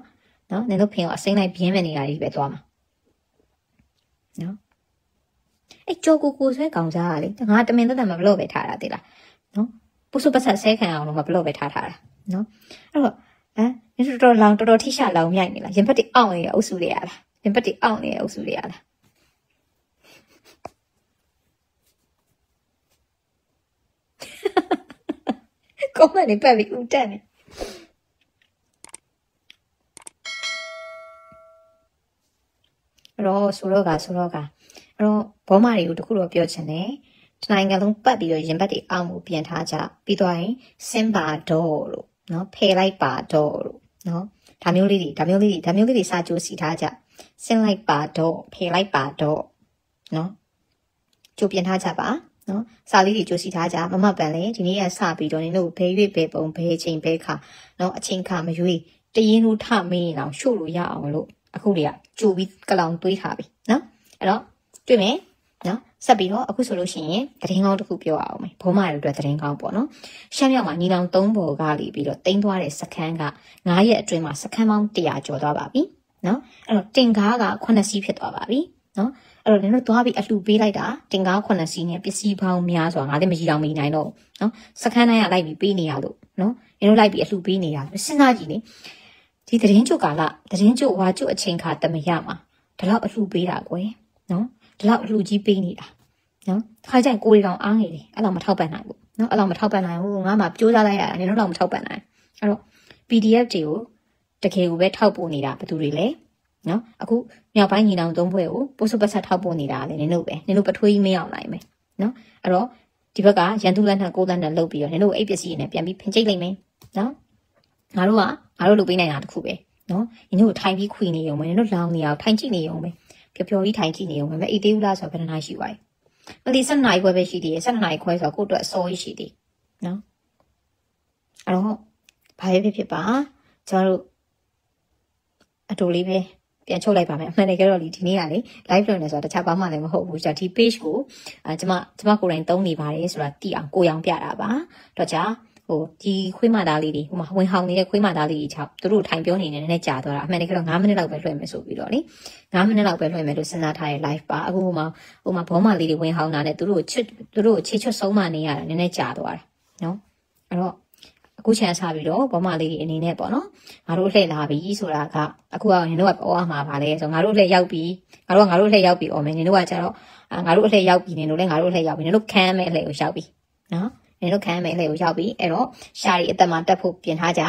နော်နင်တို့ဖင်ကိုအစိမ့်လိုက်ဘင်းမဲ့နေရာကြီးပဲသွားမှာနော်အဲ့ကြောကိုကိုဆွဲကောင်စားကလေငါတမင်သက်သက်မဘလို့ပဲထားတာတိလားနော်ပုစုပတ်ဆက်ဆဲခံအောင်လို့မဘလို့ပဲထားထားတာနော်အဲ့တော့ဟမ်ဒီတော်တော်လောင်တော်တော်ထိရှလောင်မြိုက်နေလားရင်ဘတ်တွေအောင့်နေတဲ့အုပ်စုတွေရလားရင်ဘတ်တွေအောင့်နေတဲ့အုပ်စုတွေရလား ကောမနေပတ်ပြီးဦးတက်နေအဲ့တော့ဆိုတော့ကဆိုတော့ကအဲ့တော့ဘောမတွေကိုတခုတော့ပြောချင်တယ်တနိုင်ငံလုံးပတ်ပြီးတော့ရင်ဘတ်တွေအောင့်မှုပြန်ထားကြပြီးတော့ရင်စင်ပါတော့လို့နော်ဖယ်လိုက်ပါတော့လို့နော်ဒါမျိုးလေးတွေဒါမျိုးလေးတွေဒါမျိုးလေးတွေစာကြိုးစီထားကြဆင်းလိုက်ပါတော့ဖယ်လိုက်ပါတော့နော်ကြိုးပြင်ထားကြပါ နော်စာလေးတွေကြိုးစီထားကြမမပန်လေဒီနေ့ကစပြီးတော့နင်တို့ဘဲရွေ့ဘဲပုံဘဲချိန်ဘဲခါနော်အချိန်ခါမရွေ့တရင်တို့ထမင်းအောင်ရှို့လို့ရအောင်လို့အခုတွေကကြိုးပြီးကလောင်တွေးထားပြီနော်အဲ့တော့တွေ့မယ်နော်ဆက်ပြီးတော့အခုဆိုလို့ရှိရင်သတင်းကောင်းတစ်ခုပြောအောင်မယ်ဘုံမရတို့အတွက်သတင်းကောင်းပေါ့နော်ရှမ်းမြောက်မှာညီလောင်၃ဘော်ကလီပြီးတော့တင်းသွားတဲ့စခန်းက9ရက်အတွင်းမှာစခန်းပေါင်း100ကျော်သွားပါပြီနော်အဲ့တော့တင်ကားက9စီးဖြစ်သွားပါပြီနော် အဲ့တော့နင်တို့သွားပြီးအလှပေးလိုက်တာတင်ကား9စီးနဲ့ပစ္စည်းပေါင်းများစွာငါလည်းမကြီးတော့မနိုင်တော့နော်စခန်းတိုင်းကလိုက်ပြီးပေးနေရလို့နော်နင်တို့လိုက်ပြီးအလှပေးနေရစဉ်းစားကြည့်လေဒီသတင်းချုပ်ကာလသတင်းချုပ်ဝါချုပ်အချိန်ခါတမရမှာဒီလောက်အလှပေးတာကွယ်နော်ဒီလောက်အလှကြီးပေးနေတာနော်ခါကျရင်ကိုရီကောင်အားငယ်တယ်အဲ့လောက်မထောက်ပံ့နိုင်ဘူးနော်အဲ့လောက်မထောက်ပံ့နိုင်ဘူးငါမှစူးစမ်းလိုက်ရတာနင်တို့တော့မထောက်ပံ့နိုင်အဲ့တော့ PDF တွေကိုတကယ်ကိုပဲထောက်ပို့နေတာဘယ်သူတွေလဲ နော်အခုမြောက်ပိုင်းညီနောင်သုံးဘွဲကိုပို့စပတ်ဆက်ထောက်ပို့နေတာလေနင်တို့ပဲနင်တို့ပထွေးကြီးမရောက်နိုင်မယ်နော်အဲ့တော့ဒီဘက်ကရန်သူလက်နဲ့ကိုယ်လက်နဲ့လှုပ်ပြီးတော့နင်တို့အိပ်ပစ္စည်းနဲ့ပြန်ပြီးဖင်ကျိတ်လိုက်မယ်နော်ငါတို့ကငါတို့လုပ်ပေးနိုင်တာတခုပဲနော်နင်တို့ထိုင်ပြီးခွေနေရုံပဲနင်တို့လောင်းနေအောင်ထိုင်ကြည့်နေရုံပဲပျော်ပျော်ကြီးထိုင်ကြည့်နေရုံပဲမအိတ်သေးဘူးလားဆိုတော့ဘယ်နှနာရှိပါ့မသိ7နိုင်ခွဲပဲရှိသေးတယ်7နိုင်ခွဲဆိုတော့ကိုယ့်အတွက်အစောကြီးရှိသေးနော်အဲ့တော့ဘာပဲဖြစ်ဖြစ်ပါကျွန်တော်တို့အတူလေးပဲ ပြန်ချုပ်လိုက်ပါမယ်အမှန်တကယ်တော့ဒီနေ့ကလေ live လုပ်နေဆိုတာတခြားဘာမှလည်းမဟုတ်ဘူးကြာဒီ page ကိုအဲကျွန်မကျွန်မကိုယ်တိုင်သုံးနေပါတယ်ဆိုတာသိအောင်ကိုရောင်ပြတာပါတော့ကြာဟိုဒီခွေးမသားလေးတွေဟိုမှာဝင်ဟောင်းနေတဲ့ခွေးမသားလေးတွေချောက်သူတို့ထိုင်ပြောနေနေနည်းနည်းကြာသွားတာအမှန်တကယ်တော့9မိနစ်လောက်ပဲလွှင့်မယ်ဆိုပြီးတော့လေ9မိနစ်လောက်ပဲလွှင့်မယ်လို့စဉ်းစားထားတဲ့ live ပါအခုဟိုမှာဟိုမှာဘောမလေးတွေဝင်ဟောင်းတာနဲ့သူတို့ချစ်သူတို့ချေချွတ်ဆုံးမနေရတာနည်းနည်းကြာသွားတာနော်အဲ့တော့ အခုချန်ဆပြီးတော့ဘောမလေးတွေအနေနဲ့ပေါ့နော်ငါတို့လှည့်လာပြီဆိုတာကအခုကနင်တို့ကပေါ်ရမှာပါလေဆိုငါတို့လှည့်ရောက်ပြီငါတို့ကငါတို့လှည့်ရောက်ပြီအော်မယ်နင်တို့ကကြတော့ငါတို့အလှည့်ရောက်ပြီနင်တို့လည်းငါတို့လှည့်ရောက်ပြီနင်တို့ခံမဲ့အလှည့်ကိုရောက်ပြီနော်နင်တို့ခံမဲ့အလှည့်ကိုရောက်ပြီအဲ့တော့ရှာရီအသက်မှာတက်ဖို့ပြင်ထားကြ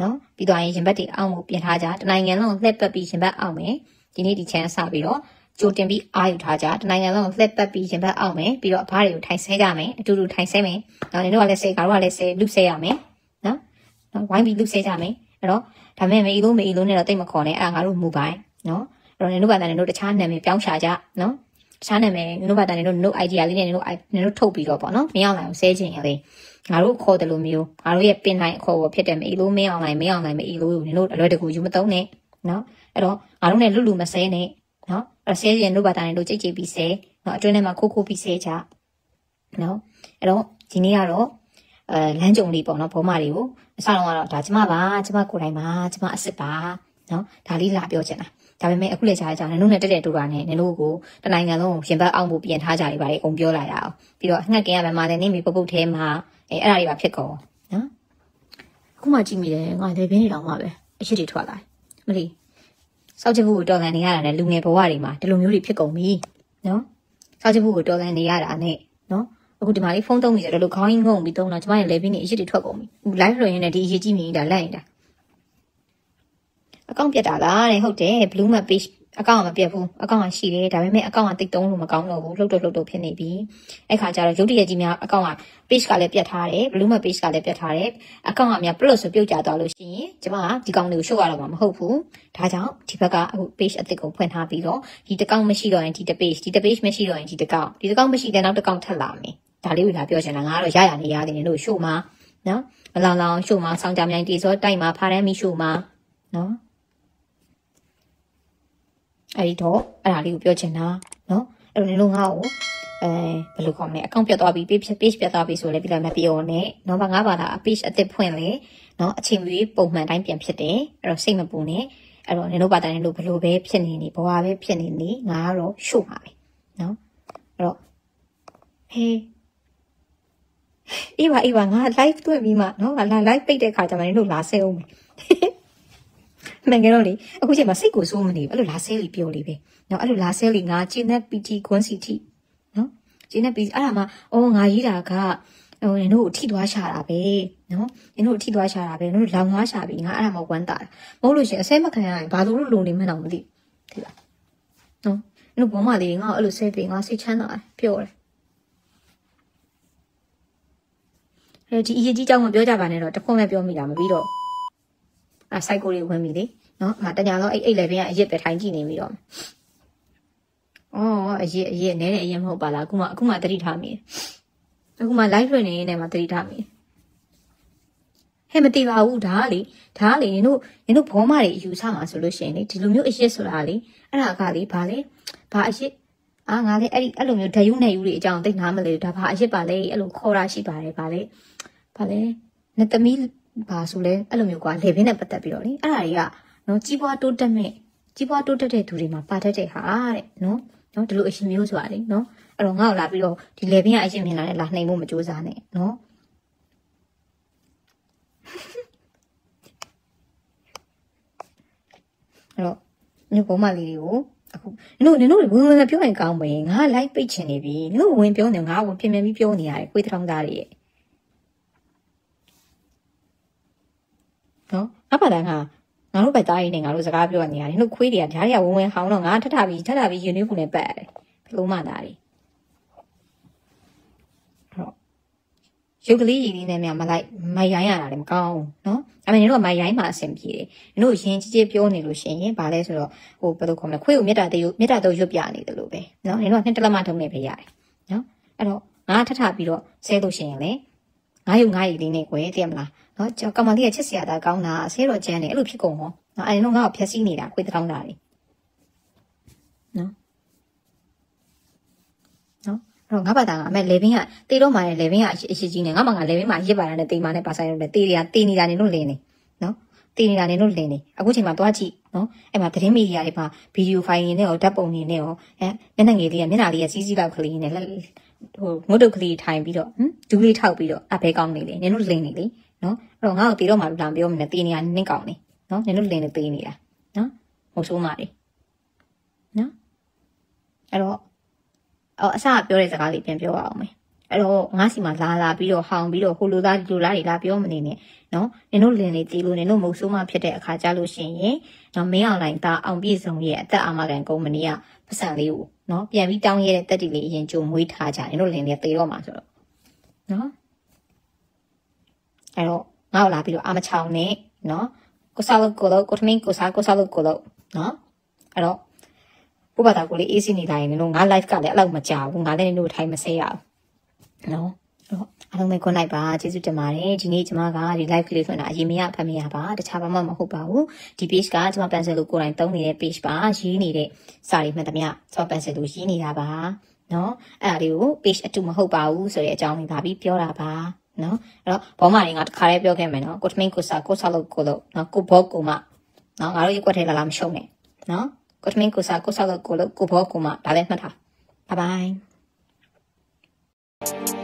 နော်ပြီးတော့ရင်ဘတ်တွေအောင်းဖို့ပြင်ထားကြတနိုင်ငံလုံးလှည့်ပတ်ပြီးရင်ဘတ်အောင်းမယ်ဒီနေ့ဒီချန်ဆပြီးတော့ကြိုတင်ပြီးအာယူထားကြတနိုင်ငံလုံးလှည့်ပတ်ပြီးရင်ဘတ်အောင်းမယ်ပြီးတော့အဖားတွေကိုထိုင်ဆဲကြမယ်အတူတူထိုင်ဆဲမယ်နော်နင်တို့ကလည်းဆဲငါတို့ကလည်းဆဲလူဆဲရမယ် နော်နော်ဝိုင်းပြီးလူဆဲကြမယ်အဲ့တော့ဒါမဲ့မေအီလို့မေအီလို့နဲ့တော့တိတ်မခေါ်နဲ့အဲ့ဒါငါတို့မူပိုင်းနော်အဲ့တော့နင်တို့ကလည်းနင်တို့တခြားနာမည်ပြောင်းရှာကြနော်တခြားနာမည်နင်တို့ဘာတန်နင်တို့ note idea လေးနဲ့နင်တို့နင်တို့ထုတ်ပြီးတော့ပေါ့နော်မင်းအောင်နိုင်ကိုဆဲခြင်းရလေငါတို့ခေါ်တယ်လို့မျိုးငါတို့ရဲ့ပင်နိုင်အခေါ်ပေါ်ဖြစ်တယ်မအီလို့မင်းအောင်နိုင်မင်းအောင်နိုင်မအီလို့နင်တို့အလွယ်တကူယူမသုံးနဲ့နော်အဲ့တော့ငါတို့နဲ့လူလူမဆဲနဲ့နော်အဲ့ဆဲခြင်းတို့ဘာတန်နင်တို့ကြိတ်ကြိတ်ပြီးဆဲနော်အတွင်းထဲမှာခိုးခိုးပြီးဆဲကြနော်အဲ့တော့ဒီနေ့ကတော့အဲလမ်းကြုံလေးပေါ့နော်ဘောမတွေကို အစတော့ကတော့ဒါကျမပါကျမကိုယ်တိုင်ပါကျမအစ်စ်ပါနော်ဒါလေးလာပြောချင်တာဒါပေမဲ့အခုလည်းကြားကြနင်တို့နဲ့တက်တက်တူတာနဲ့နင်တို့ကိုတနိုင်ငံလုံးရင်ဘတ်အောင်ဖို့ပြင်ထားကြရပါလေအုံပြောလာရအောင်ပြီးတော့ငှက်ခင်ရမယ်မာတယ်နေမိပုတ်ပုတ်ထဲမှာအဲအဲ့ဒါတွေပါဖြစ်ကုန်နော်အခုမှကြည့်မိတယ်ငါလေဘင်းနေတော့မှပဲအရှိတွေထွက်လာမလီစောက်ချဖို့တော်လန်နေရတာနဲ့လူငယ်ဘဝတွေမှာဒီလိုမျိုးတွေဖြစ်ကုန်ပြီနော်စောက်ချဖို့တော်လန်နေရတာနဲ့နော် အခုဒီမှာလေးဖုန်းသုံးနေတယ်လို့ခေါင်းကြီးငုံပြီးသုံးတော့ကျမရဲ့လေဘင်းနေအရှိတွေထွက်ကုန်ပြီ live လို့ရင်းနဲ့ဒီအရေးကြီးမြင်နေတာလိုက်နေတာအကောင့်ပြတ်တာလားတဲ့ဟုတ်တယ် blue map page အကောင့်ကမပြတ်ဘူးအကောင့်ကရှိတယ်ဒါပေမဲ့အကောင့်ကတိတ်တုံးလို့မကောင်းတော့ဘူးလှုပ်တော့လှုပ်တော့ဖြစ်နေပြီအဲ့ခါကျတော့ရုပ်တရက်ကြီးများအကောင့်က page ကလည်းပြတ်ထားတယ် blue map page ကလည်းပြတ်ထားတယ်အကောင့်ကများ plus ဆိုပြုတ်ကျသွားလို့ရှိရင်ကျမကဒီကောင်လေးကို show ရတော့မှာမဟုတ်ဘူးဒါကြောင့်ဒီဘက်ကအခု page အသစ်ကိုဖွင့်ထားပြီးတော့ဒီတစ်ကောင်မရှိတော့ရင်ဒီတစ် page ဒီတစ် page မရှိတော့ရင်ဒီတစ်ကောင်ဒီတစ်ကောင်မရှိတဲ့နောက်တစ်ကောင်ထပ်လာမယ် ဒါလေးကိုလာပြောချင်တာငါကတော့ရရနေရတယ်လို့ show မှာနော်မလောင်လောင် show မှာစောင်းကြမြိုင်တီစောတိုက်မှာဖားတန်းမီ show မှာနော်အဲ့ဒီတော့အဲ့ဒါလေးကိုပြောချင်တာနော်အဲ့တော့နင်တို့ငါ့ကိုအဲဘယ်လိုခေါ်မလဲအကောင့်ပြတ်သွားပြီ page page ပြတ်သွားပြီဆိုလည်းပြလိုက်မပြောနဲ့နော်ဘာငါဘာသာ page အသစ်ဖွင့်လေနော်အချိန်ကြီးပုံမှန်တိုင်းပြန်ဖြစ်တယ်အဲ့တော့စိတ်မပူနဲ့အဲ့တော့နင်တို့ဘာသာနင်တို့ဘယ်လိုပဲဖြစ်နေနေဘဝပဲဖြစ်နေနေငါကတော့ရှုပ်ပါပဲနော်အဲ့တော့ဟေး အေးပါအေးပါငါ live တွေ့ပြီးမှနော်ငါ live ပိတ်တဲ့ခါကျမှနင်တို့လာဆဲအောင်မယ်မှန်ကြတော့လေအခုချိန်မှာစိတ်ကိုစိုးမနေဘူးအဲ့လိုလာဆဲလီပြောလေပဲနော်အဲ့လိုလာဆဲလီငါကျင်းတဲ့ PT ခွန်းစီတီနော်ကျင်းတဲ့ PT အဲ့ဒါမှအော်ငါရေးတာကဟိုနင်တို့ထိသွားရှာတာပဲနော်နင်တို့ထိသွားရှာတာပဲနင်တို့လောင်ငါရှာပြီငါအဲ့ဒါမှဝမ်းတာမဟုတ်လို့ရှင်အဆဲမခံရရင်ဘာလို့လုံနေမှန်းတော့မသိသိလားနော်နင်တို့ဘောမလေးငါအဲ့လိုဆဲပြီးငါစိတ်ချမ်းသာတယ်ပြောတယ် ဒီအရေးကြီးကြောင်းမပြောကြပါနဲ့တော့တခုံးလည်းပြောမိတာမပြီးတော့အဲစိုက်ကိုတွေဝင်ပြီလေနော်ငါတညာတော့အဲ့အဲ့လေဘင်းကအရစ်ပဲထိုင်ကြည့်နေပြီတော့အော်အရစ်အရစ်နဲတဲ့အရင်မဟုတ်ပါလားအခုမှအခုမှတတိထားမိအခုမှ live လွှင့်နေနေမှာတတိထားမိဟဲ့မသိပါဘူးဒါကလေဒါကလေနင်တို့နင်တို့ဘောမတွေအယူဆမှာဆိုလို့ရှိရင်လေဒီလိုမျိုးအရစ်ဆိုတာလေအဲ့ဒါကလေဘာလဲဘာအရစ်အာငါလေအဲ့ဒီအဲ့လိုမျိုးဓာယူနေယူတွေအကြောင်းသိနားမလဲဒါဘာအရစ်ပါလဲအဲ့လိုခေါ်တာရှိပါတယ်ဘာလဲ ဘာလဲနသမီးဘာဆိုလဲအဲ့လိုမျိုးကွာလေဘင်းနဲ့ပတ်သက်ပြီးတော့လေအဲ့ဒါတွေကနော်ကြီးပွားတိုးတက်မဲ့ကြီးပွားတိုးတက်တဲ့သူတွေမှာပါတတ်တဲ့ဟာတဲ့နော်နော်ဒီလိုအရှင်မျိုးဆိုတာလေနော်အဲ့တော့ငါ့ကိုလာပြီးတော့ဒီလေဘင်းကအရှင်မြင်လာတဲ့လာနှိမ်ဖို့မကြိုးစားနဲ့နော်အဲ့တော့ညဘုံမလေးတွေကိုအခုနင်တို့နင်တို့ဝင်ဝင်ပြောရင်ကောင်းပဲငါ live ပိတ်ချင်နေပြီနင်တို့ဝင်ပြောနေငါဝင်ပြင်ပြင်ပြီးပြောနေရတယ်ခွေးထောင်သားတွေရဲ့ နော်အဖတာကငါတို့ဘက်သားရင်းနဲ့ငါတို့စကားပြောနေရတယ်နှုတ်ခွေးတွေကဓာတ်ရဝင်ဝင်ဟောင်းတော့ငါထထပြီးထထပြီးယူနေခုနဲ့ပတ်ရတယ်ဘလို့မှသားတွေဟုတ်ရုပ်ကလေးရည်လေးနဲ့မြမလိုက်မိုက်ရိုင်းရတာလည်းမကောင်းဘူးနော်အမေတို့ကမိုက်ရိုင်းမှအဆင်ပြေတယ်တို့ရင်ကြီးကြီးပြောနေလို့ရှိရင်ဘာလဲဆိုတော့ဟိုဘယ်လိုခေါ်မလဲခွေးကိုမြတ်တာတေးမြတ်တာတော့ရွတ်ပြနေတယ်လို့ပဲနော်တို့ကနှစ်တလက်မထုံနေပဲရတယ်နော်အဲ့တော့ငါထထပြီးတော့ဆဲလို့ရှိရင်လေ ငါရုပ်ငါရည်လေးနဲ့ကွယ်သိရမလားနော်ကျွန်တော်ကမ္မလေးကချစ်စရာတာကောင်းတာဆဲတော့ကျန်းတယ်အဲ့လိုဖြစ်ကုန်ဟောနော်အဲ့တော့ငါ့ကိုဖျက်ဆီးနေတာခွေးတောင်းတာလေနော်နော်တော့ငါဘာသာကအမေလေဘင်းကတေတော့မှလည်းလေဘင်းကအရှိအရှိကြီးနေငါမှငါလေဘင်းမှာရစ်ပါတာနဲ့တေမာနဲ့ပါဆိုင်လို့လေတေတွေကတေနေတာနေလို့လင်းနေနော်တေနေတာနေလို့လင်းနေအခုချိန်မှာသွားကြည့်နော်အဲ့မှာသတင်းမီဒီယာတွေမှာဗီဒီယိုဖိုင်တွေနဲ့ရောဓာတ်ပုံတွေနဲ့ရောအဲမျက်နှာငယ်လေးကမျက်နှာလေးကစီးစီးလောက်ကလေးနဲ့လက် ဟိုငုတ်တုတ်ကလေးထိုင်ပြီးတော့ဟမ်ဒူးလေးထောက်ပြီးတော့အဘဲကောင်းနေလေနင်တို့လင်းနေလေနော်အဲ့တော့ငါ့ကိုတေတော့မှလို့လာပြောမနေတေနေတာနင်းကောင်းနေနော်နင်တို့လင်းနေတေနေတာနော်ဟိုဆိုးမာတွေနော်အဲ့တော့အော်အစကပြောတဲ့စကားလေးပြန်ပြောရအောင်မယ်အဲ့တော့ငါစီမှာလာလာပြီးတော့ဟောင်ပြီးတော့ဟိုလိုသားဒီလိုလားတွေလာပြောမနေနဲ့နော်နင်တို့လင်လေးတီးလို့နင်တို့မုတ်ဆိုးမဖြစ်တဲ့အခါကြလို့ရှိရင်နော်မင်းအောင်လိုက်သားအောင်ပြည့်စုံရဲ့အသက်အာမခံကုမ္ပဏီက ပတ်စံလေးကိုနော်ပြန်ပြီးတောင်းရတဲ့တက်တီလေးအရင်ကြိုမွေးထားကြနင်တို့လင်လေးတေတော့မှာဆိုတော့နော်အဲ့တော့ငါ့ကိုလာပြီးတော့အာမချောင်းနဲ့နော်ကိုစားလို့ကိုလို့ကိုထမင်းကိုစားကိုစားလို့ကိုလို့နော်အဲ့တော့ကိုယ့်ဘာသာကိုယ်လေးအေးစီနေတိုင်းလည်းငါ live ကလည်းအဲ့လောက်မကြောက်ဘူးငါလည်းနင်တို့ထိုင်မဆဲရအောင်နော် အဲ့တော့အားလုံးပဲခွန်လိုက်ပါကျေးဇူးတင်ပါတယ်ဒီနေ့ကျွန်မကဒီ live ကလေးဖွင့်တာအရင်မရဖတ်မရပါတခြားဘာမှမဟုတ်ပါဘူးဒီ page ကကျွန်မ pencil လို့ကိုယ်တိုင်သုံးနေတဲ့ page ပါရေးနေတဲ့စာတွေမှတ်သမျှကျွန်မ pencil လို့ရေးနေတာပါနော်အဲ့ဒါလေးကို page အတူမဟုတ်ပါဘူးဆိုတဲ့အကြောင်းလေးဒါပြီးပြောတာပါနော်အဲ့တော့ဘောမတွေငါတခါလေးပြောခဲ့မယ်နော်ကိုထမင်းကိုစာကိုဆောက်လို့ကိုလို့နော်ကိုဘောကိုမနော်ငါတို့ရက်ွက်ထဲလာလာမရှုံးနဲ့နော်ကိုထမင်းကိုစားကိုဆောက်လို့ကိုလို့ကိုဘောကိုမဒါလည်းမှတ်ထားဘိုင်ဘိုင်